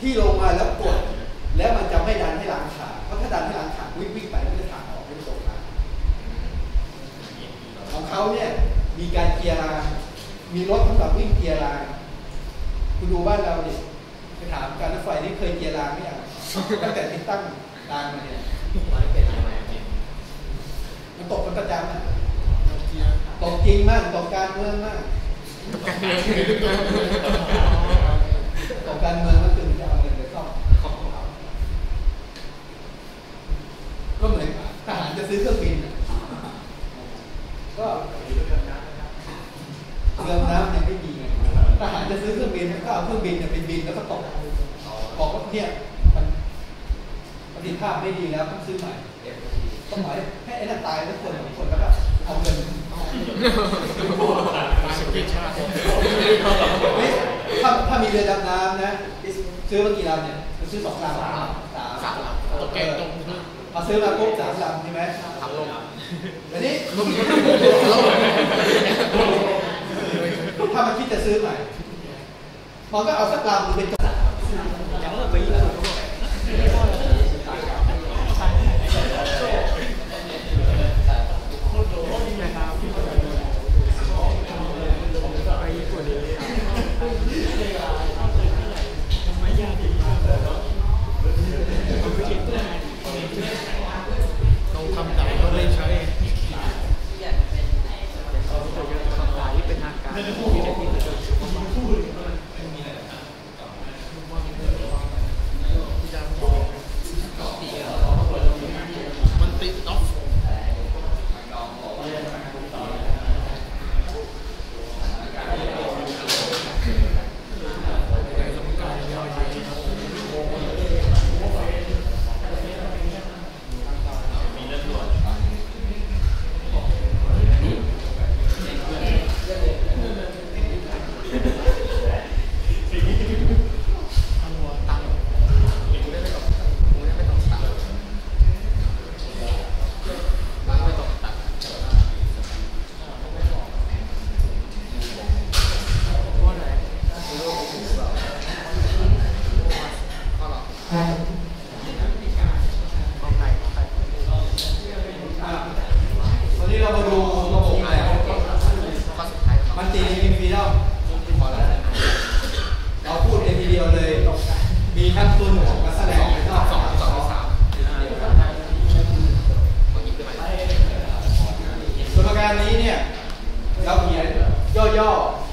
ที่ลงมาแล้วกด แล้วมันจะไม่ดันให้หลังขาเพราะถ้าดันให้หลังขาวิ่งวิ่งไปมันจะถากออกไม่ตกมาของเขาเนี่ยมีการเกียร์รางมีรถสำหรับวิ่งเกียร์รางคุณดูบ้านเราเนี่ยไปถามการรถไฟนี่เคยเกียร์รางไหมอะตั้งแต่ติดตั้งรางมาเนี่ยมันเป็นอะไรมันตกมันประจำนะตกจริงมากตกการเมืองมาก ของการเงินงก็คือจะเอาเงินไปซ่อมของเรา ก็เหมือนทหารจะซื้อเครื่องบินก็เรื่องน้ำยังไม่มีทหารจะซื้อเครื่องบินก็เอาเครื่องบินเนี่ปนบินแล้วก็ตกบอกว่าเนี่ยมันปฏิภาพไม่ดีแล้วต้องซื้อใหม่ต้องใหม่ยให้ไอ้นั่ตายทุกคนคนแล้วก็เอาเงินเอาเงิน ถ้าถ้ามีเรือดำน้ำนะซื้อมากี่ลำเนี่ยซื้อสองลำสามสาสามลำโอเก่งตรงพอซื้อมาปุ๊บสามลำใช่ไหมทำลงอันนี้ถ้ามันคิดจะซื้อใหม่มันก็เอาสักลำเป็นกระสับ ตรงคำเก่าก็เยใช้เป็นทาการ งานนี้เนี่ยเราเขียนย่อๆ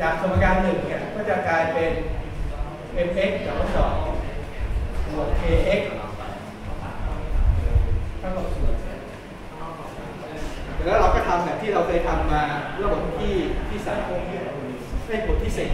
จากสมการหนึ่งเนี่ยก็จะกลายเป็น mx กับ2บวก kx เท่ากับศูนแล้วเราก็ทำแบบที่เราเคยทำมาเรื่องบทที่ที่สามในบทที่สี่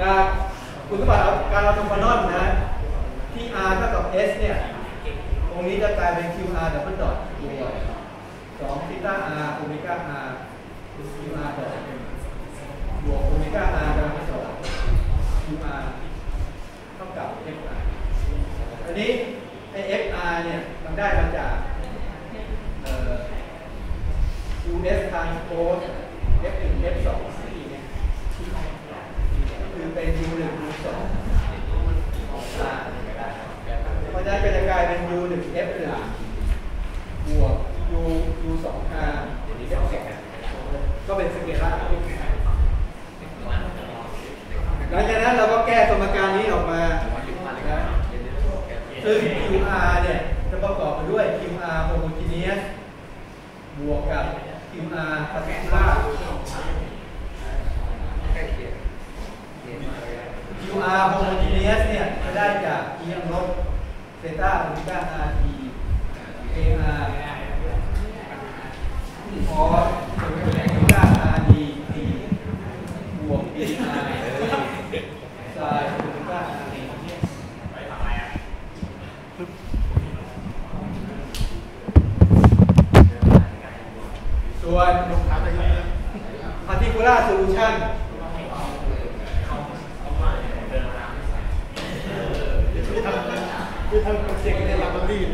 จากคุณสมบัติเอาการเอาตรงฟานอนนะที่ r เท่ากับ s เนี่ย ตรงนี้จะกลายเป็น qr ดับเบิลดอทบวสองซิต้า r โอเมก้า r qr ดอทบวกโอเมก้า r กำลังสอง qr เท่ากับ fr อันนี้ไอ้ fr เนี่ยมันได้มาจากเอ่อ us transpose f 1 f 2 เป็น U หนึ่ง U สองอ่าเพราะฉะนั้นก็จะกลายเป็น U หนึ่ง F หนึ่งบวก U U สอง R ก็เป็นสเกลาร์หลังจากนั้นเราก็แก้สมการนี้ออกมาซึ่ง QR เนี่ยจะประกอบไปด้วย QR homogeneous บวกกับ QR particular QR homogeneous เนี่ยจะได้จากเอียงลบเซต้าโอเมก้าอา RT AR คอสโอูมก้าอาร์ดีตีบวกเออาร์สาโอเมก้า RD ไปทำไมอะส่วน particular solution ที่ทำโปรเจกต์ในลาบารีน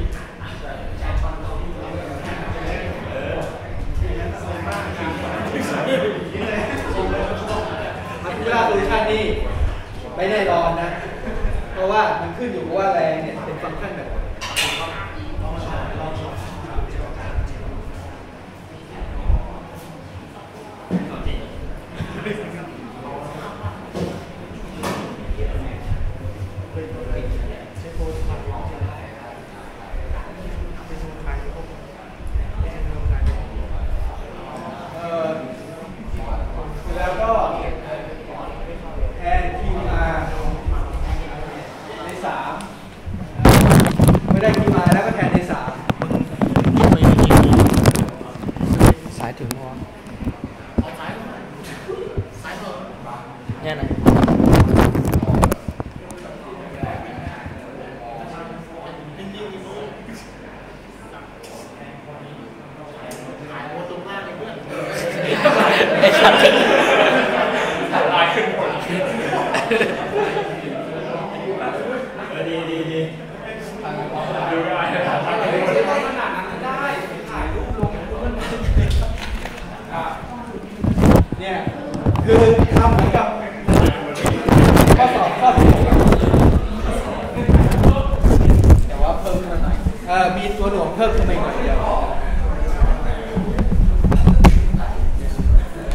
particular solution นี่ไม่แน่นอนนะ เพราะว่ามันขึ้นอยู่กับว่าแรงเนี่ยเป็นฟังก์ชันแบบไหน เอ่อแล้วก็แทน QR ในสามไม่ได้ QR แล้วก็แทนในสาม สายถึงมอเนี่ยนะ ไอ้สัตว์ เนี่ย คือทำเหมือนกับข้อสอบข้อที่หกอะแต่ว่าเพิ่มขึ้นมาหน่อยเอ่อมีตัวหน่วงเพิ่มขึ้นมาอีกหน่อยเดียว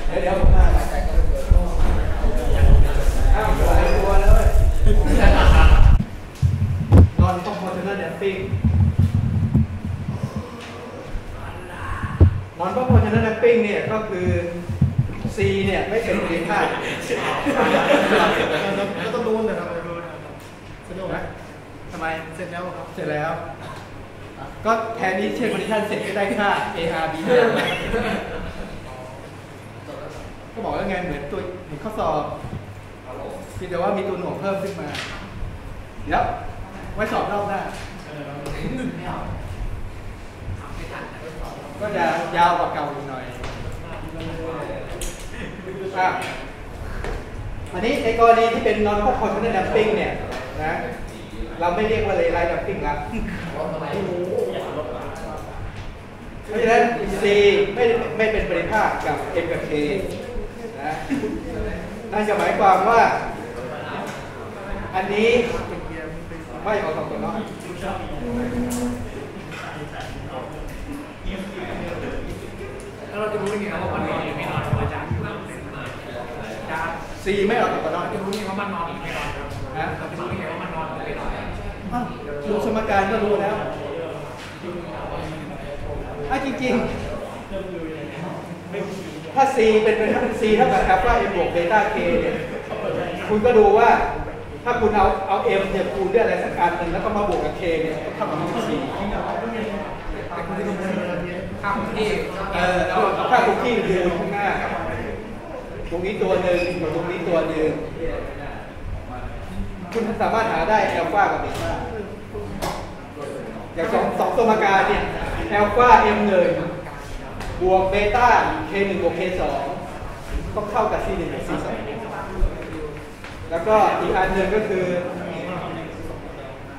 เดี๋ยวเดี๋ยวผมมาหลายใจก็เลยอ้าวหลายตัวแล้วเว้ย non proportional damping non proportional damping เนี่ยก็คือ C เนี่ยไม่เป็นปริมาตร แล้วต้องรู้นะครับสนุกไหม ทำไม เสร็จแล้วครับ เสร็จแล้ว ก็แทนนี้เช็คคอนดิชันเสร็จก็ได้ค่า AR B ก็บอกแล้วไงเหมือนตัวเหมือนข้อสอบเพียงแต่ว่ามีตัวหน่วงเพิ่มขึ้นมาเดี๋ยวไว้สอบรอบหน้า ก็จะยาวกว่าเก่าอีกหน่อยอะอันนี้ในกรณีที่เป็น non proportional damping เนี่ยนะ เราไม่เรียกว่า lay line damping ละเพราะฉะนั้น C ไม่ไม่เป็นปริภาคกับ M กับ K นะนั่นจะหมายความว่า อันนี้ไม่ออกตตัวน้อย แล้วเราจะรู้ได้ไงว่ามันนอนหรือไม่นอนครับอาจารย์อาจารย์ C ไม่ออกตตัวน้อย เราจะรู้ได้ไงว่ามันนอนหรือไม่นอนครับ นะ เราจะรู้ได้ไงว่ามันนอนหรือไม่นอน อ้าวดูสมการก็รู้แล้วอะจริงๆ ถ้า C เท่ากับอัลฟา M บวกเบต้า K เนี่ยคุณก็ดูว่าถ้าคุณเอาเอา M เนี่ยคูณด้วยอะไรสักอันหนึ่งแล้วก็มาบวกกับ K เนี่ยเท่ากับ C ข้ามที่เออเอาเอาค่าคุกกี้ยืนข้างหน้าตรงนี้ตัวหนึ่งกับตรงนี้ตัวหนึ่งคุณสามารถหาได้แอลฟากับเบต้าอย่างสองสองสมการเนี่ยแอลฟา M หนึ่งบวกเบต้า K หนึ่งบวก K สอง ต้องเท่ากับ C หนึ่งบวก C สองแล้วก็อีกอันหนึ่งก็คือ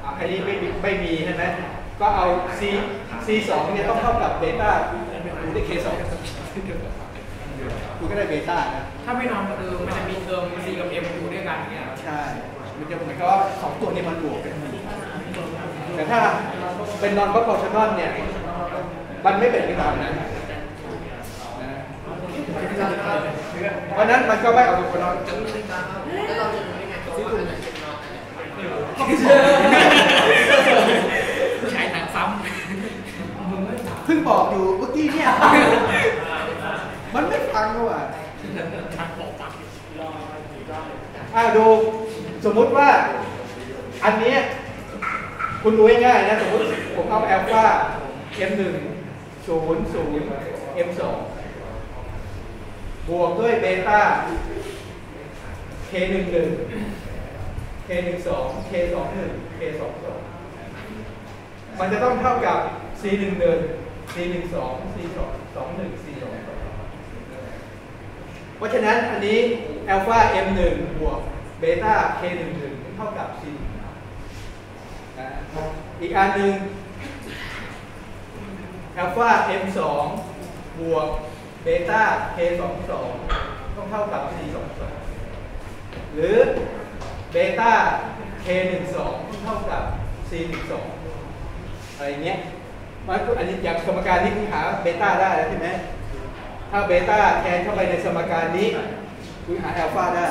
อะอันนี้ไม่มีไม่มีใช่ไหมก็เอา C C สองเนี่ยต้องเท่ากับเบต้าคูณด้วย K สองคุณก็ได้เบต้านะ ถ้าไม่นอนคือมันจะมีเทอม C กับ M อยู่ด้วยกันอย่างเงี้ยใช่ มันจะเหมือนกับว่าสองตัวนี้มันบวกกัน แต่ถ้าเป็น non proportional เนี่ย มันไม่เป็นไปตามนั้นนะ เพราะนั้นมันก็ไม่เอาตัวน้อยใช้หนังซ้เพิ่งบอกอยู่เมื่อกี้เนี่ยมันไม่ฟังว่ะอ่าดู สมมุติว่า อันนี้คุณดูง่ายๆนะ สมมติผมเอาแอลฟา M1 ศูนย์ศูนย์ M2 บวกด้วยเบต้า K11 K12 K21 K22 มันจะต้องเท่ากับ C11 C หนึ่งสอง C สองสองหนึ่ง C สองสองเพราะฉะนั้นอันนี้อัลฟา M หนึ่งบวกเบต้า K หนึ่งหนึ่งเท่ากับ C นะอีกอันหนึ่งอัลฟา M สองบวก เบต้า K สองสองต้องเท่ากับ C สองสองหรือเบต้า K หนึ่งสองต้องเท่ากับ C หนึ่งสองอะไรเงี้ยมันอันนี้อย่างสมการนี้คุณหาเบต้าได้แล้วใช่ไหมถ้าเบต้าแทนเข้าไปในสมการนี้คุณหาอัลฟาได้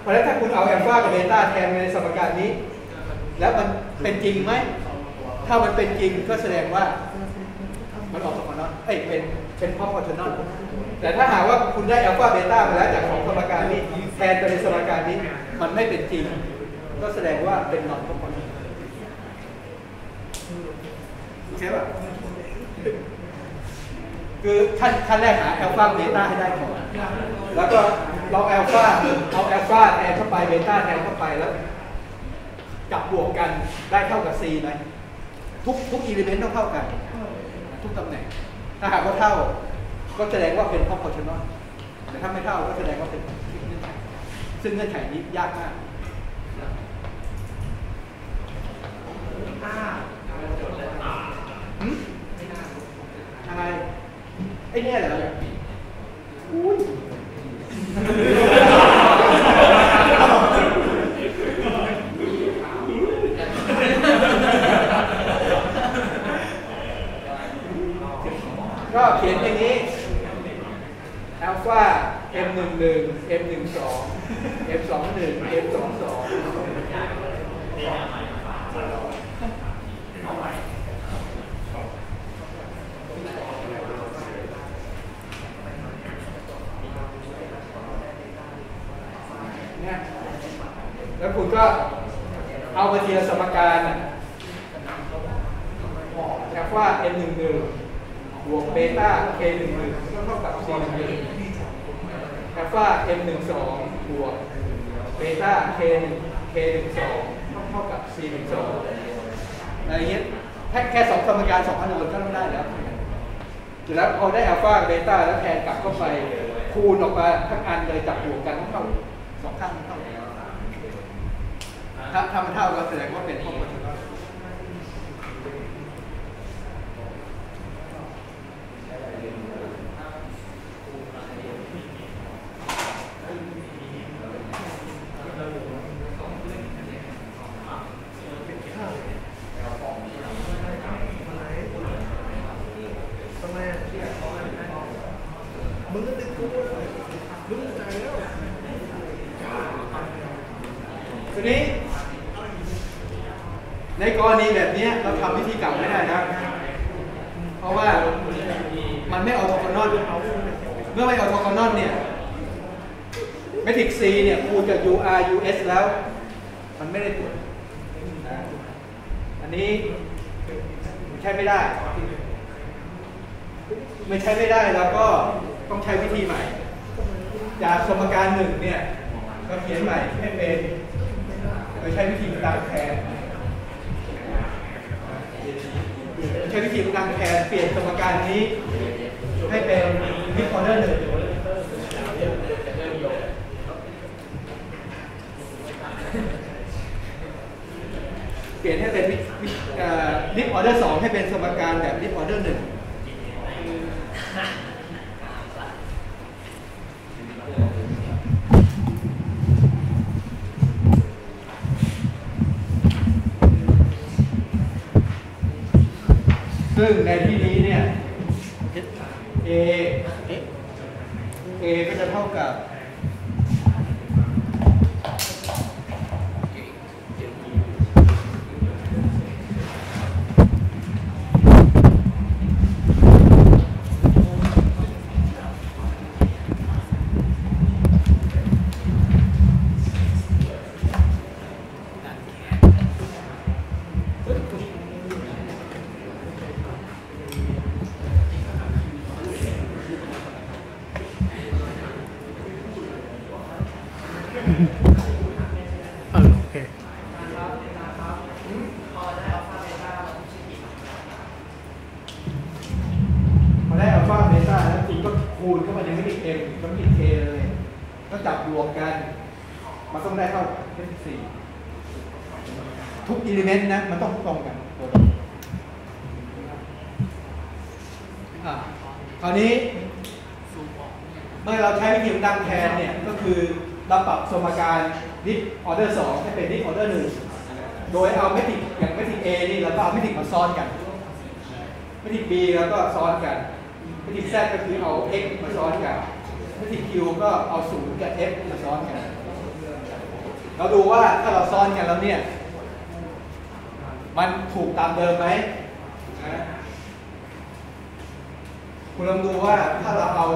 เพราะฉะนั้นถ้าคุณเอาอัลฟากับเบต้าแทนในสมการนี้ แล้วมันเป็นจริงไหม ถ้ามันเป็นจริงก็แสดงว่า มันออกสมการเอ้ยเป็น เป็นพอพอชนอลแต่ถ้าหากว่าคุณได้อัลฟาเบต้ามาแล้วจากของสมการนี้แทนไปในสมการนี้มันไม่เป็นจริง ก็แสดงว่าเป็น non-proportionalใช่ป่ะคือขั้นขั้นแรกหาอัลฟาเบต้าให้ได้ก่อนแล้วก็ลองอัลฟาเอาอัลฟาแทนเข้าไปเบต้าแทนเข้าไปแล้วจับบวกกันได้เท่ากับ C ไหมทุกทุก element ต้องเท่ากัน ทุกตำแหน่ง ถ้าหากว่าเท่า ก็แสดงว่าเป็น proportional แต่ถ้าไม่เท่าก็แสดงว่าเป็นเงื่อนไขซึ่งเงื่อนไขนี้ยากมากหืมอะไรไอ้เนี่ยเหรออุ้ย ก็เขียนอย่างนี้อัลฟา m 1 1 m 1 2 m 2 1 m 2 2 แล้วคุณก็เอามาทีละสมการน่ะอัลฟา m 1 1 บวกเบต้า k 1 1 ก็เท่ากับ c 1 1 อัลฟา m 1 2 บวกเบต้า k 1 k 1 2ต้องเท่ากับ c 1 2 อะไรเงี้ยแค่แค่สองสมการสองอนุก็ต้องได้แล้วแล้วพอได้อัลฟาเบต้าแล้วแทนกลับเข้าไปคูณออกมาทั้งอันเลยจับบวกกันเท่าสองข้างเท่ากันถ้าถ้ามันเท่าก็แสดงว่าเป็นห้อมัน M กับ matrix K เลย ก็จับรวมกัน มันต้องได้เท่า matrix C ทุก element นะมันต้องตรงกันอะคราวนี้เมื่อเราใช้วิธี Duncan เนี่ยก็คือเราปรับสมการดิฟออเดอร์สองให้เป็นดิฟออเดอร์หนึ่งโดยเอาเมทริกอย่างเมทริก A นี่เราก็เอาเมทริกมาซ้อนกันเมทริก B แล้วก็ซ้อนกันเมทริก Z ก็คือเอา x มาซ้อนกัน เมทริก Q ก็เอา0กับ f มาซ้อนกัน เราดูว่าถ้าเราซ้อนกันแล้วเนี่ย มันถูกตามเดิมไหมนะคุณลองดูว่าถ้าเราเอา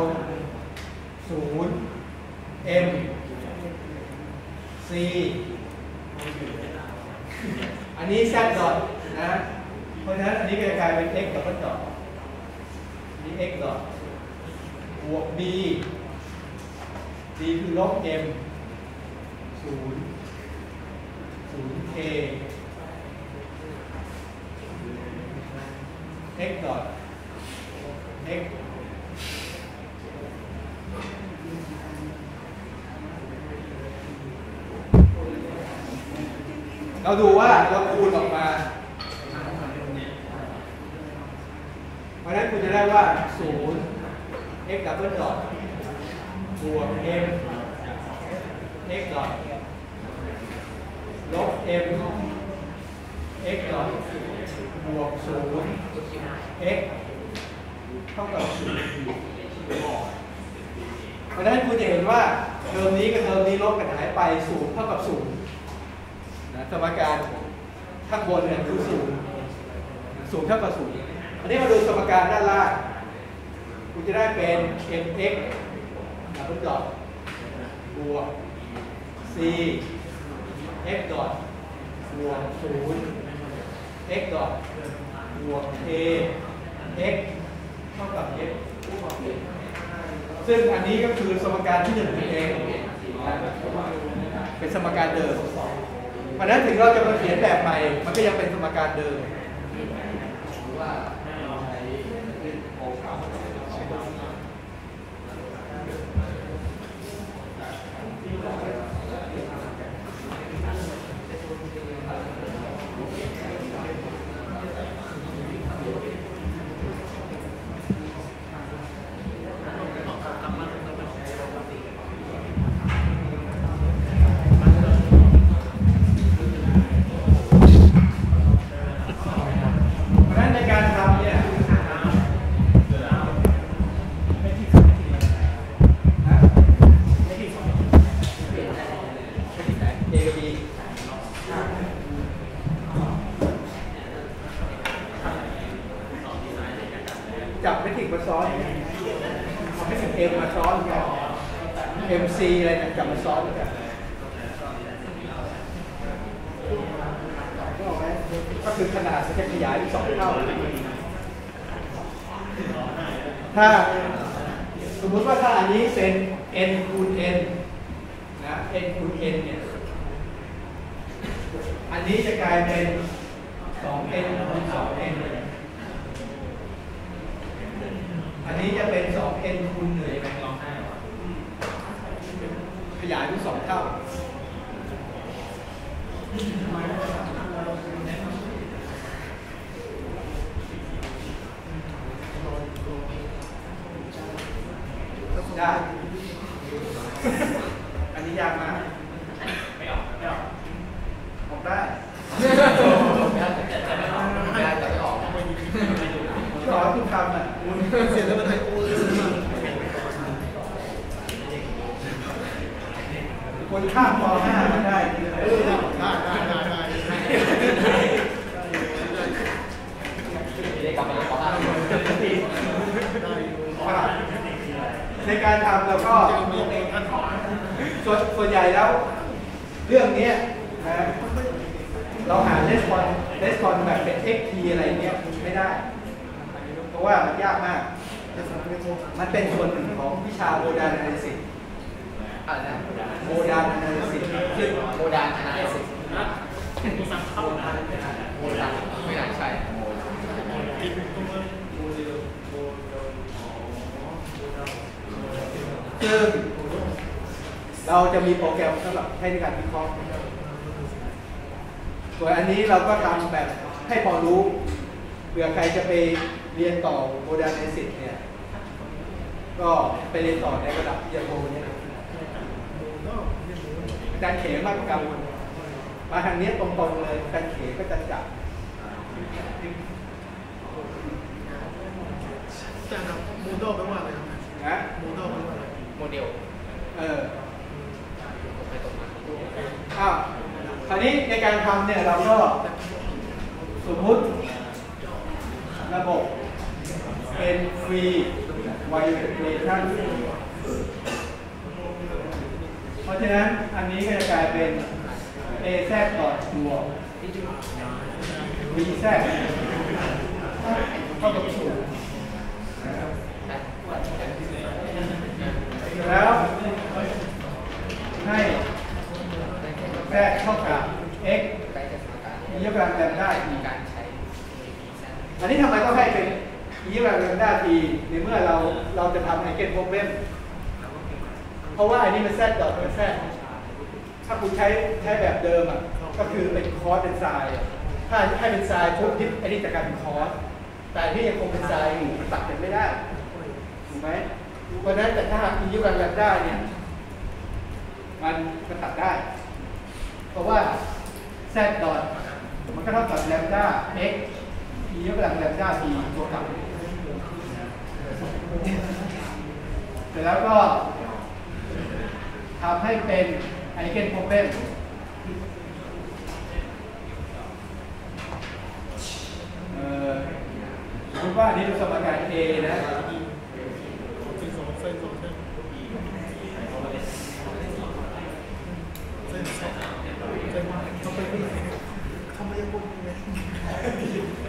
0 m c อันนี้ z ดอทนะ เพราะฉะนั้นอันนี้ก็จะกลายเป็น x ดับเบิลดอทนี่ x ดอทบวก b คือลบ m 0 0 k x ดอท x เราดูว่าเราคูณออกมา เพราะฉะนั้นคุณจะได้ว่า 0 x ดับเบิลดอท บวก m x ดอทลบ m x ดอทบวก0 x เท่ากับ0เพราะฉะนั้นคุณจะเห็นว่าเทอมนี้กับเทอมนี้ลบกันหายไป0เท่ากับ0นะสมการข้างบนเนี่ยคือศูนย์ศูนย์เท่ากับศูนย์อันนี้มาดูสมการด้านล่างคุณจะได้เป็น mx double dot บวก c x dot บวกศูนย์ x dot บวก k x เท่ากับ x ซึ่งอันนี้ก็คือสมการที่หนึ่งนั่นเอง เป็นสมการเดิมเพราะฉะนั้นถึงเราจะมาเขียนแบบใหม่ มันก็ยังเป็นสมการเดิม ฉะนั้นอันนี้ก็จะกลายเป็น a z ต่อบวก b z เท่ากับศูนย์แล้วให้แทรกเท่ากับ x ใกล้จะสมการมียกกำลังแลมได้มีการใช้ อันนี้ทำไมต้องให้เป็นยกกำลังแลมได้ทีในเมื่อเราเราจะทำ eigenproblem เพราะว่าอันนี้มันแทรกต่อเป็นแทรกถ้าคุณใช้ใช้แบบเดิมอะก็คือเป็น cos เป็นไซน์อะถ้าให้เป็นไซน์ปุ๊บที่อันนี้จะกลายเป็น cos แต่อันนี่ยังคงเป็นไซน์อยู่มันตัดกันไม่ได้ถูกไหมเพราะนั้นแต่ถ้า e ยกกำลัง lambda เนี่ยมันมันตัดได้ เพราะว่า z dot มันก็เท่ากับ lambda x e ยกกำลังแลมด้า t ตัวกลับเสร็จแล้วก็ ทำให้เป็นไอเกนโปรเบมเอ่อสมมติว่าอันนี้เป็นสมการ A นะทำไมยังวนอยู่เนี่ย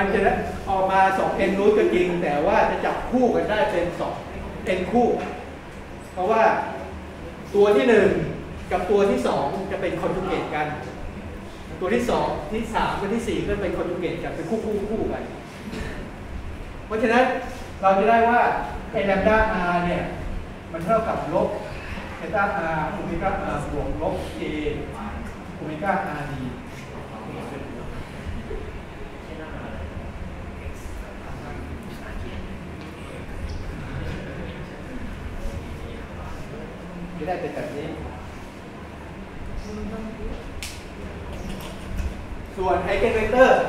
มันจะออกมา 2n root ก็จริง แต่ว่าจะจับคู่กันได้เป็น 2n คู่ เพราะว่าตัวที่1กับตัวที่2จะเป็น conjugate กัน ตัวที่2ที่3กับที่4ก็เป็น conjugate กันเป็นคู่คู่คู่กันเพราะฉะนั้นเราจะได้ว่าไอ้ lambda r เนี่ยมันเท่ากับลบเบต้า r โอเมก้า r บวกลบ a โอเมก้า r d จะได้เป็นแบบนี้ ส่วนไอเกนเวกเตอร์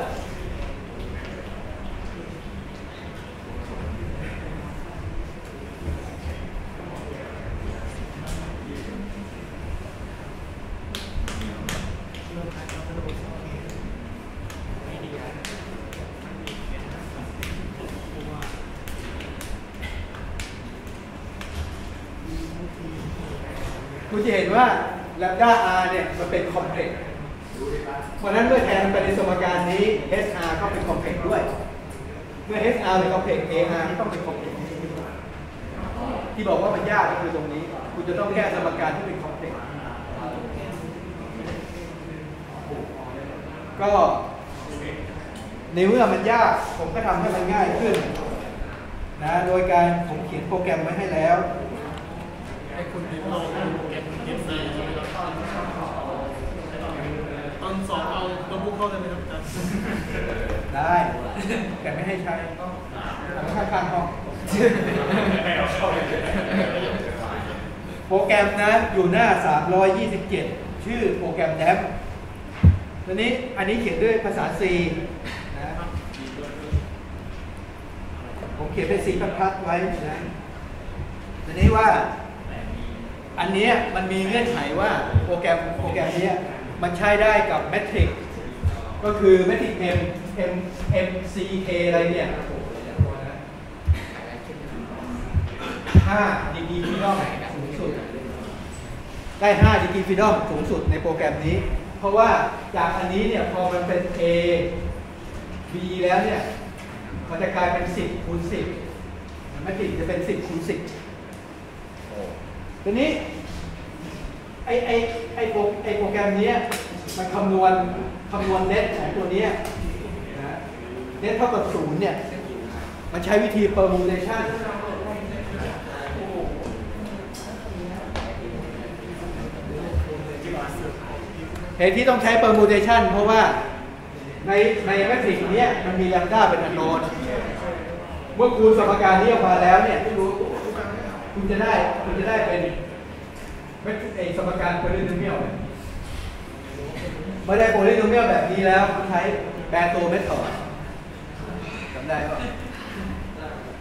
คุณจะเห็นว่า lambda r เนี่ยมันเป็น complex เพราะนั้นเมื่อแทนไปในสมการนี้ hr ก็เป็น complex ด้วย เมื่อ hr เป็นคอมเพล็กซ์ ar ก็ต้องเป็นคอมเพล็กซ์ที่บอกว่ามันยากก็คือตรงนี้ คุณจะต้องแก้สมการที่เป็น complex ก็ในเมื่อมันยากผมก็ทำให้มันง่ายขึ้นนะโดยการผมเขียนโปรแกรมไว้ให้แล้วให้คุณดิมโลเก็บเก็บซีใช่ไหมครับตอนสอบ เอาโน้ตบุ๊กเข้าได้ไหมครับอาจารย์ได้ แต่ไม่ให้ใช้เอาไว้ข้างๆห้องโปรแกรมนะอยู่หน้า 327 ชื่อโปรแกรมแดมตัวนี้อันนี้เขียนด้วยภาษา C นะผมเขียนเป็น C พัดๆไว้นะตัวนี้ว่า อันนี้มันมีเงื่อนไขว่าโปรแกรมโปรแกรมนี้ มันใช้ได้กับแมทริกก็คือแมทริก M M M C K อะไรเนี่ยห้า degree freedom สูงสุด ได้5 degree freedom สูงสุดในโปรแกรมนี้ เพราะว่าจากอันนี้เนี่ยพอมันเป็น A B แล้วเนี่ยมันจะกลายเป็น 10คูณ10แมทริกจะเป็น 10คูณ10ทีนี้ ไอไอไอโปรไอโปรแกรมนี้มันคำนวณคำนวณเน็ตของตัวนี้นะเน็ตเท่ากับศูนย์เนี่ยมันใช้วิธี permutation เหตุที่ต้องใช้ permutation เพราะว่าในใน matrix นี้มันมี lambda เป็น unknownเมื่อคูณสมการนี้ออกมาแล้วเนี่ยที่รู้คุณจะได้คุณจะได้เป็น เม็ดไอสมการ polynomial เมื่อได้ polynomial แบบนี้แล้วคุณใช้ Bairstow method จำได้ป่ะ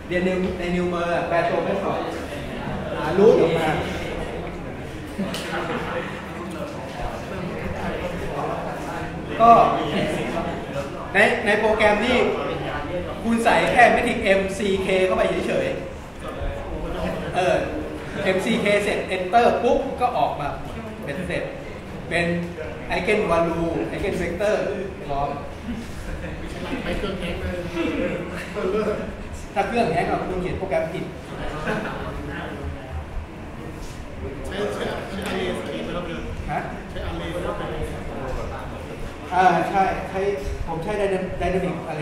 เรียน nu ใน numer Bairstow method หา root ออกมาก็ในในโปรแกรมนี้คุณใส่แค่เมทริก MCK เข้าไปเฉยๆ เออ MCK เสร็จ Enter ปุ๊บ ก็ออกมาเป็นเสร็จ เป็นไอเกนวาลูไอเกนเวกเตอร์พร้อมไปเครื่องแฮงเลยถ้าเครื่องแฮงก์อะคุณเขียนโปรแกรมผิดใช้ใช้ใช้อารีสกีไรับเนี่ยฮะใช้อารีแล้วเป็นอ่าใช่ใช้ผมใช้ไดนามิกอะไร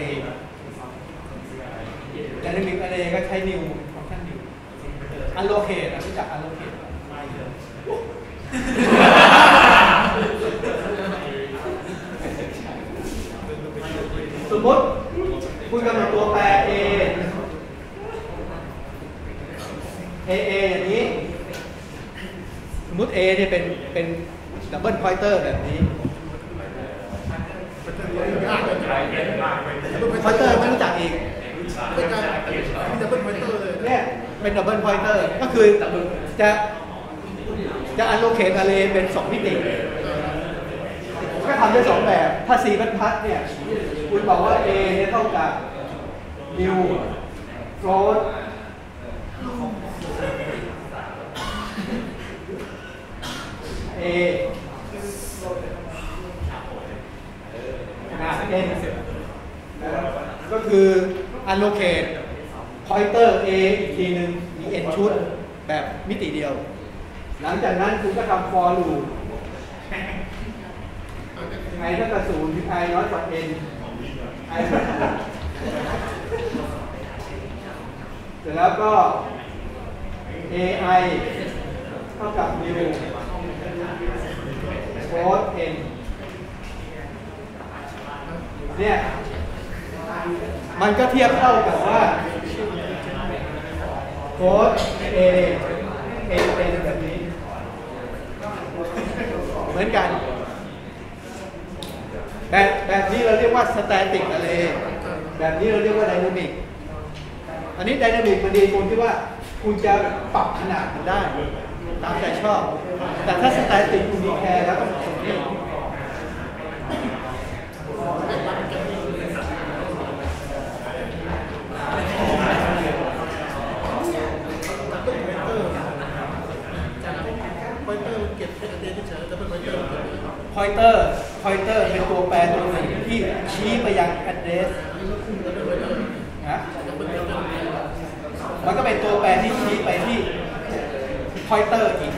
ไดนามิกอะไรก็ใช้นิว อันโลเคตรู้จักอันโลเคตสมมติคุณกำหนดตัวแปร A A A อย่างนี้ สมมติ A เนี่ยเป็นเป็น double pointer แบบนี้ยากเลย pointer ไม่รู้จักอีกเป็นการมี double pointer เลยเนี่ย เป็น double pointer ก็คือจะจะ allocate อะไรเป็นสองมิติก็ทำได้สองแบบ ถ้า C++ เนี่ย คุณบอกว่า A เนี่ยเท่ากับ new float A ขนาด n ก็คือ allocate pointer A อีกทีหนึ่งมี n ชุดแบบมิติเดียว หลังจากนั้นคุณก็ทำ for loop i เท่ากับศูนย์ถึง i น้อยกว่า n i เสร็จแล้วก็ ai เท่ากับ new cos n เนี่ย มันก็เทียบเท่ากับว่า โค้ด A A เป็นแบบนี้ เหมือนกัน แบบแบบนี้เราเรียกว่า static array แบบนี้เราเรียกว่า dynamic อันนี้ dynamic มันดีตรงที่ว่าคุณจะปรับขนาดมันได้ ตามใจชอบ แต่ถ้า static คุณมีแคร์แล้วต้องส่งนี่ พอยเตอร์มันเก็บ เดี๋ยวเฉยๆจะเป็นไปเยอะ pointer pointer เป็นตัวแปรตัวหนึ่งที่ชี้ไปยัง address นะมันก็เป็นตัวแปรที่ชี้ไปที่ pointer อีก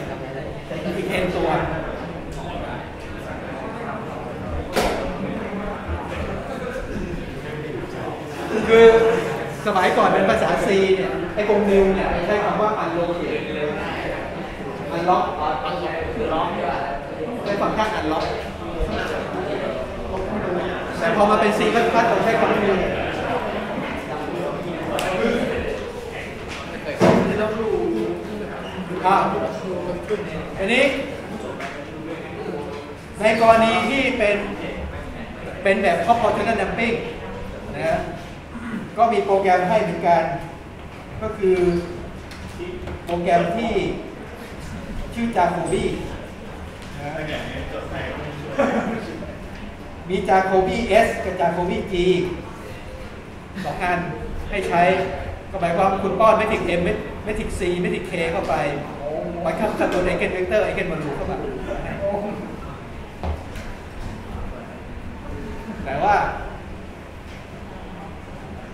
อีก n ตัวคือสมัยก่อนเป็นภาษา C เนี่ยไอ้กงนิวเนี่ยใช้คำว่า unlocate unlock คือล็อกใช้ ฟังก์ชัน unlock แต่พอมาเป็น C พัดพัดเราใช้ควา new อ่าอันนี้ ในกรณีที่เป็นเป็นแบบ proportional damping นะก็มีโปรแกรมให้เหมือนกัน ก็คือโปรแกรมที่ชื่อ Jacobi นะฮะ มี Jacobi S กับ Jacobi G สองอันให้ใช้ ก็หมายความคุณป้อนไม่ถิก M ไม่ถิก C ไม่ถิก K เข้าไปมันเข้ากับตัว eigenvector eigenvalue เข้ามาแต่ว่า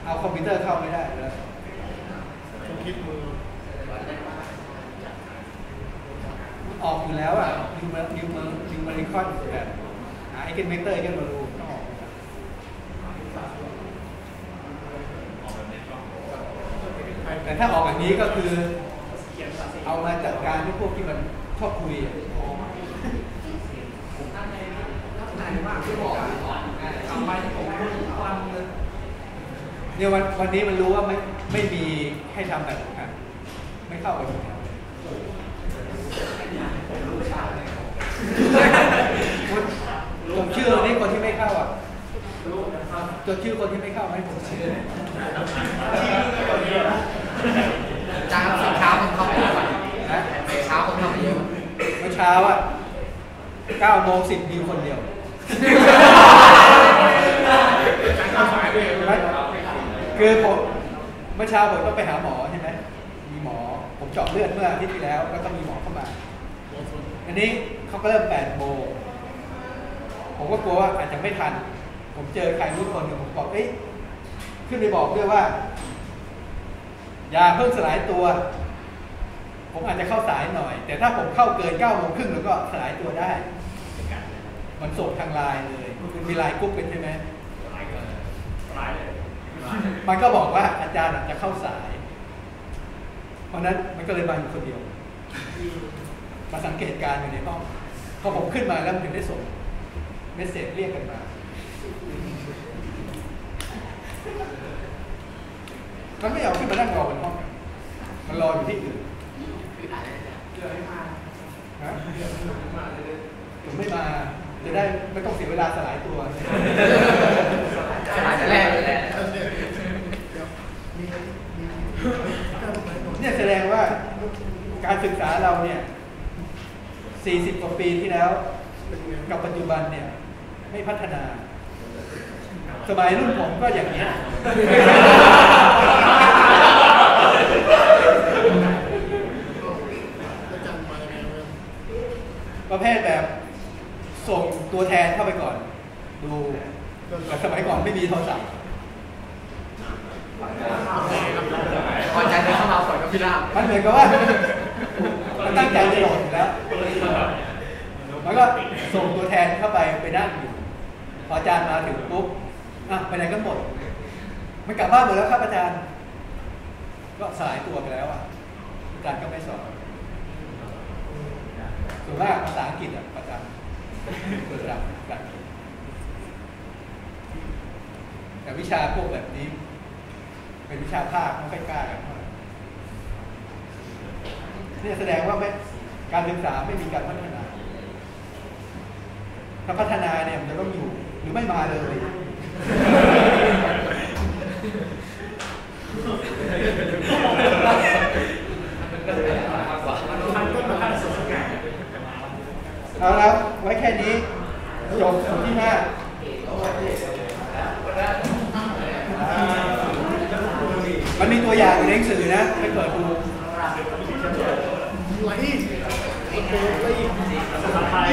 เอาคอมพิวเตอร์เข้าไม่ได้แล้วคิดมือ ออกอยู่แล้วอะนิวเมอร์นิวเมอร์นิวเมอริคอนแบบไอเกนเวกเตอร์ไอเกนมารูต้องออกแต่ถ้าออกแบบนี้ก็คือ เอามาจัดการที่พวกที่มันชอบคุยอะเนี่ยวันวันนี้มันรู้ว่าไม่ไม่มีให้ทำแบบอะไม่เข้าไป อยู่แล้วจดชื่อนี่คนที่ไม่เข้าอะจดชื่อคนที่ไม่เข้าไหมผมชื่อจางสินค้ามันเข้าไปเยอะนะสินค้ามันเข้าไปเยอะเมื่อเช้าอะ9โมง10มีคนเดียวคือผมเมื่อเช้าผมต้องไปหาหมอใช่ไหมมีหมอผมเจาะเลือดเมื่ออาทิตย์ที่แล้ว แล้วก็มีหมอเข้ามา อันนี้เขาก็เริ่ม8โมงผมก็กลัวว่าอาจจะไม่ทัน ผมเจอใครรู้คนหนึ่งผมบอกเอ้ยขึ้นไปบอกด้วยว่า อย่าเพิ่งสลายตัว ผมอาจจะเข้าสายหน่อย แต่ถ้าผมเข้าเกิน9โมงครึ่งแล้วก็สลายตัวได้ มันส่งทางไลน์เลยคุณมี LINE group เป็นใช่ไหมมันก็บอกว่าอาจารย์อาจจะเข้าสาย เพราะนั้นมันก็เลยมาอยู่คนเดียว มาสังเกตการอยู่ในห้องพอผมขึ้นมาแล้วมันถึงได้ส่งเมสเซจเรียกกันมา มันไม่ยอมขึ้นมานั่งรอบนห้อง มันรออยู่ที่อื่นฮะถึงไม่มา จะได้ไม่ต้องเสียเวลาสลายตัว สลายแต่แรกเลยแหละ เนี่ยแสดงว่าการศึกษาเราเนี่ย 40 กว่าปีที่แล้ว กับปัจจุบันเนี่ย ไม่พัฒนา สมัยรุ่นผมก็อย่างนี้อาจารย์มายังไงวะประเภทแบบส่งตัวแทนเข้าไปก่อน ดูแต่สมัยก่อนไม่มีโทรศัพท์ พอใจเดินเข้ามาฝนกับพี่ลาบมันเหมือนกับว่ามันตั้งใจจะหลดอยู่แล้วมันก็ส่งตัวแทนเข้าไปไปนั่งอยู่พออาจารย์มาถึงปุ๊บอะไปไหนกันหมดมันกลับบ้านหมดแล้วครับอาจารย์ ก็สายตัวไปแล้วอะอาจารย์ก็ไม่สอนส่วนมากภาษาอังกฤษอะประจำประจำประจำแต่วิชาพวกแบบนี้ เป็นวิชาภาคไม่ค่อยกล้ากันเนี่ยแสดงว่าไม่การศึกษาไม่มีการพัฒนา ถ้าพัฒนาเนี่ยมันจะต้องอยู่หรือไม่มาเลย เอาละไว้แค่นี้จบส่วนที่ห้า มันมีตัวอย่างอยู่ในหนังสือนะไปเปิดดูไหลภาษาไทย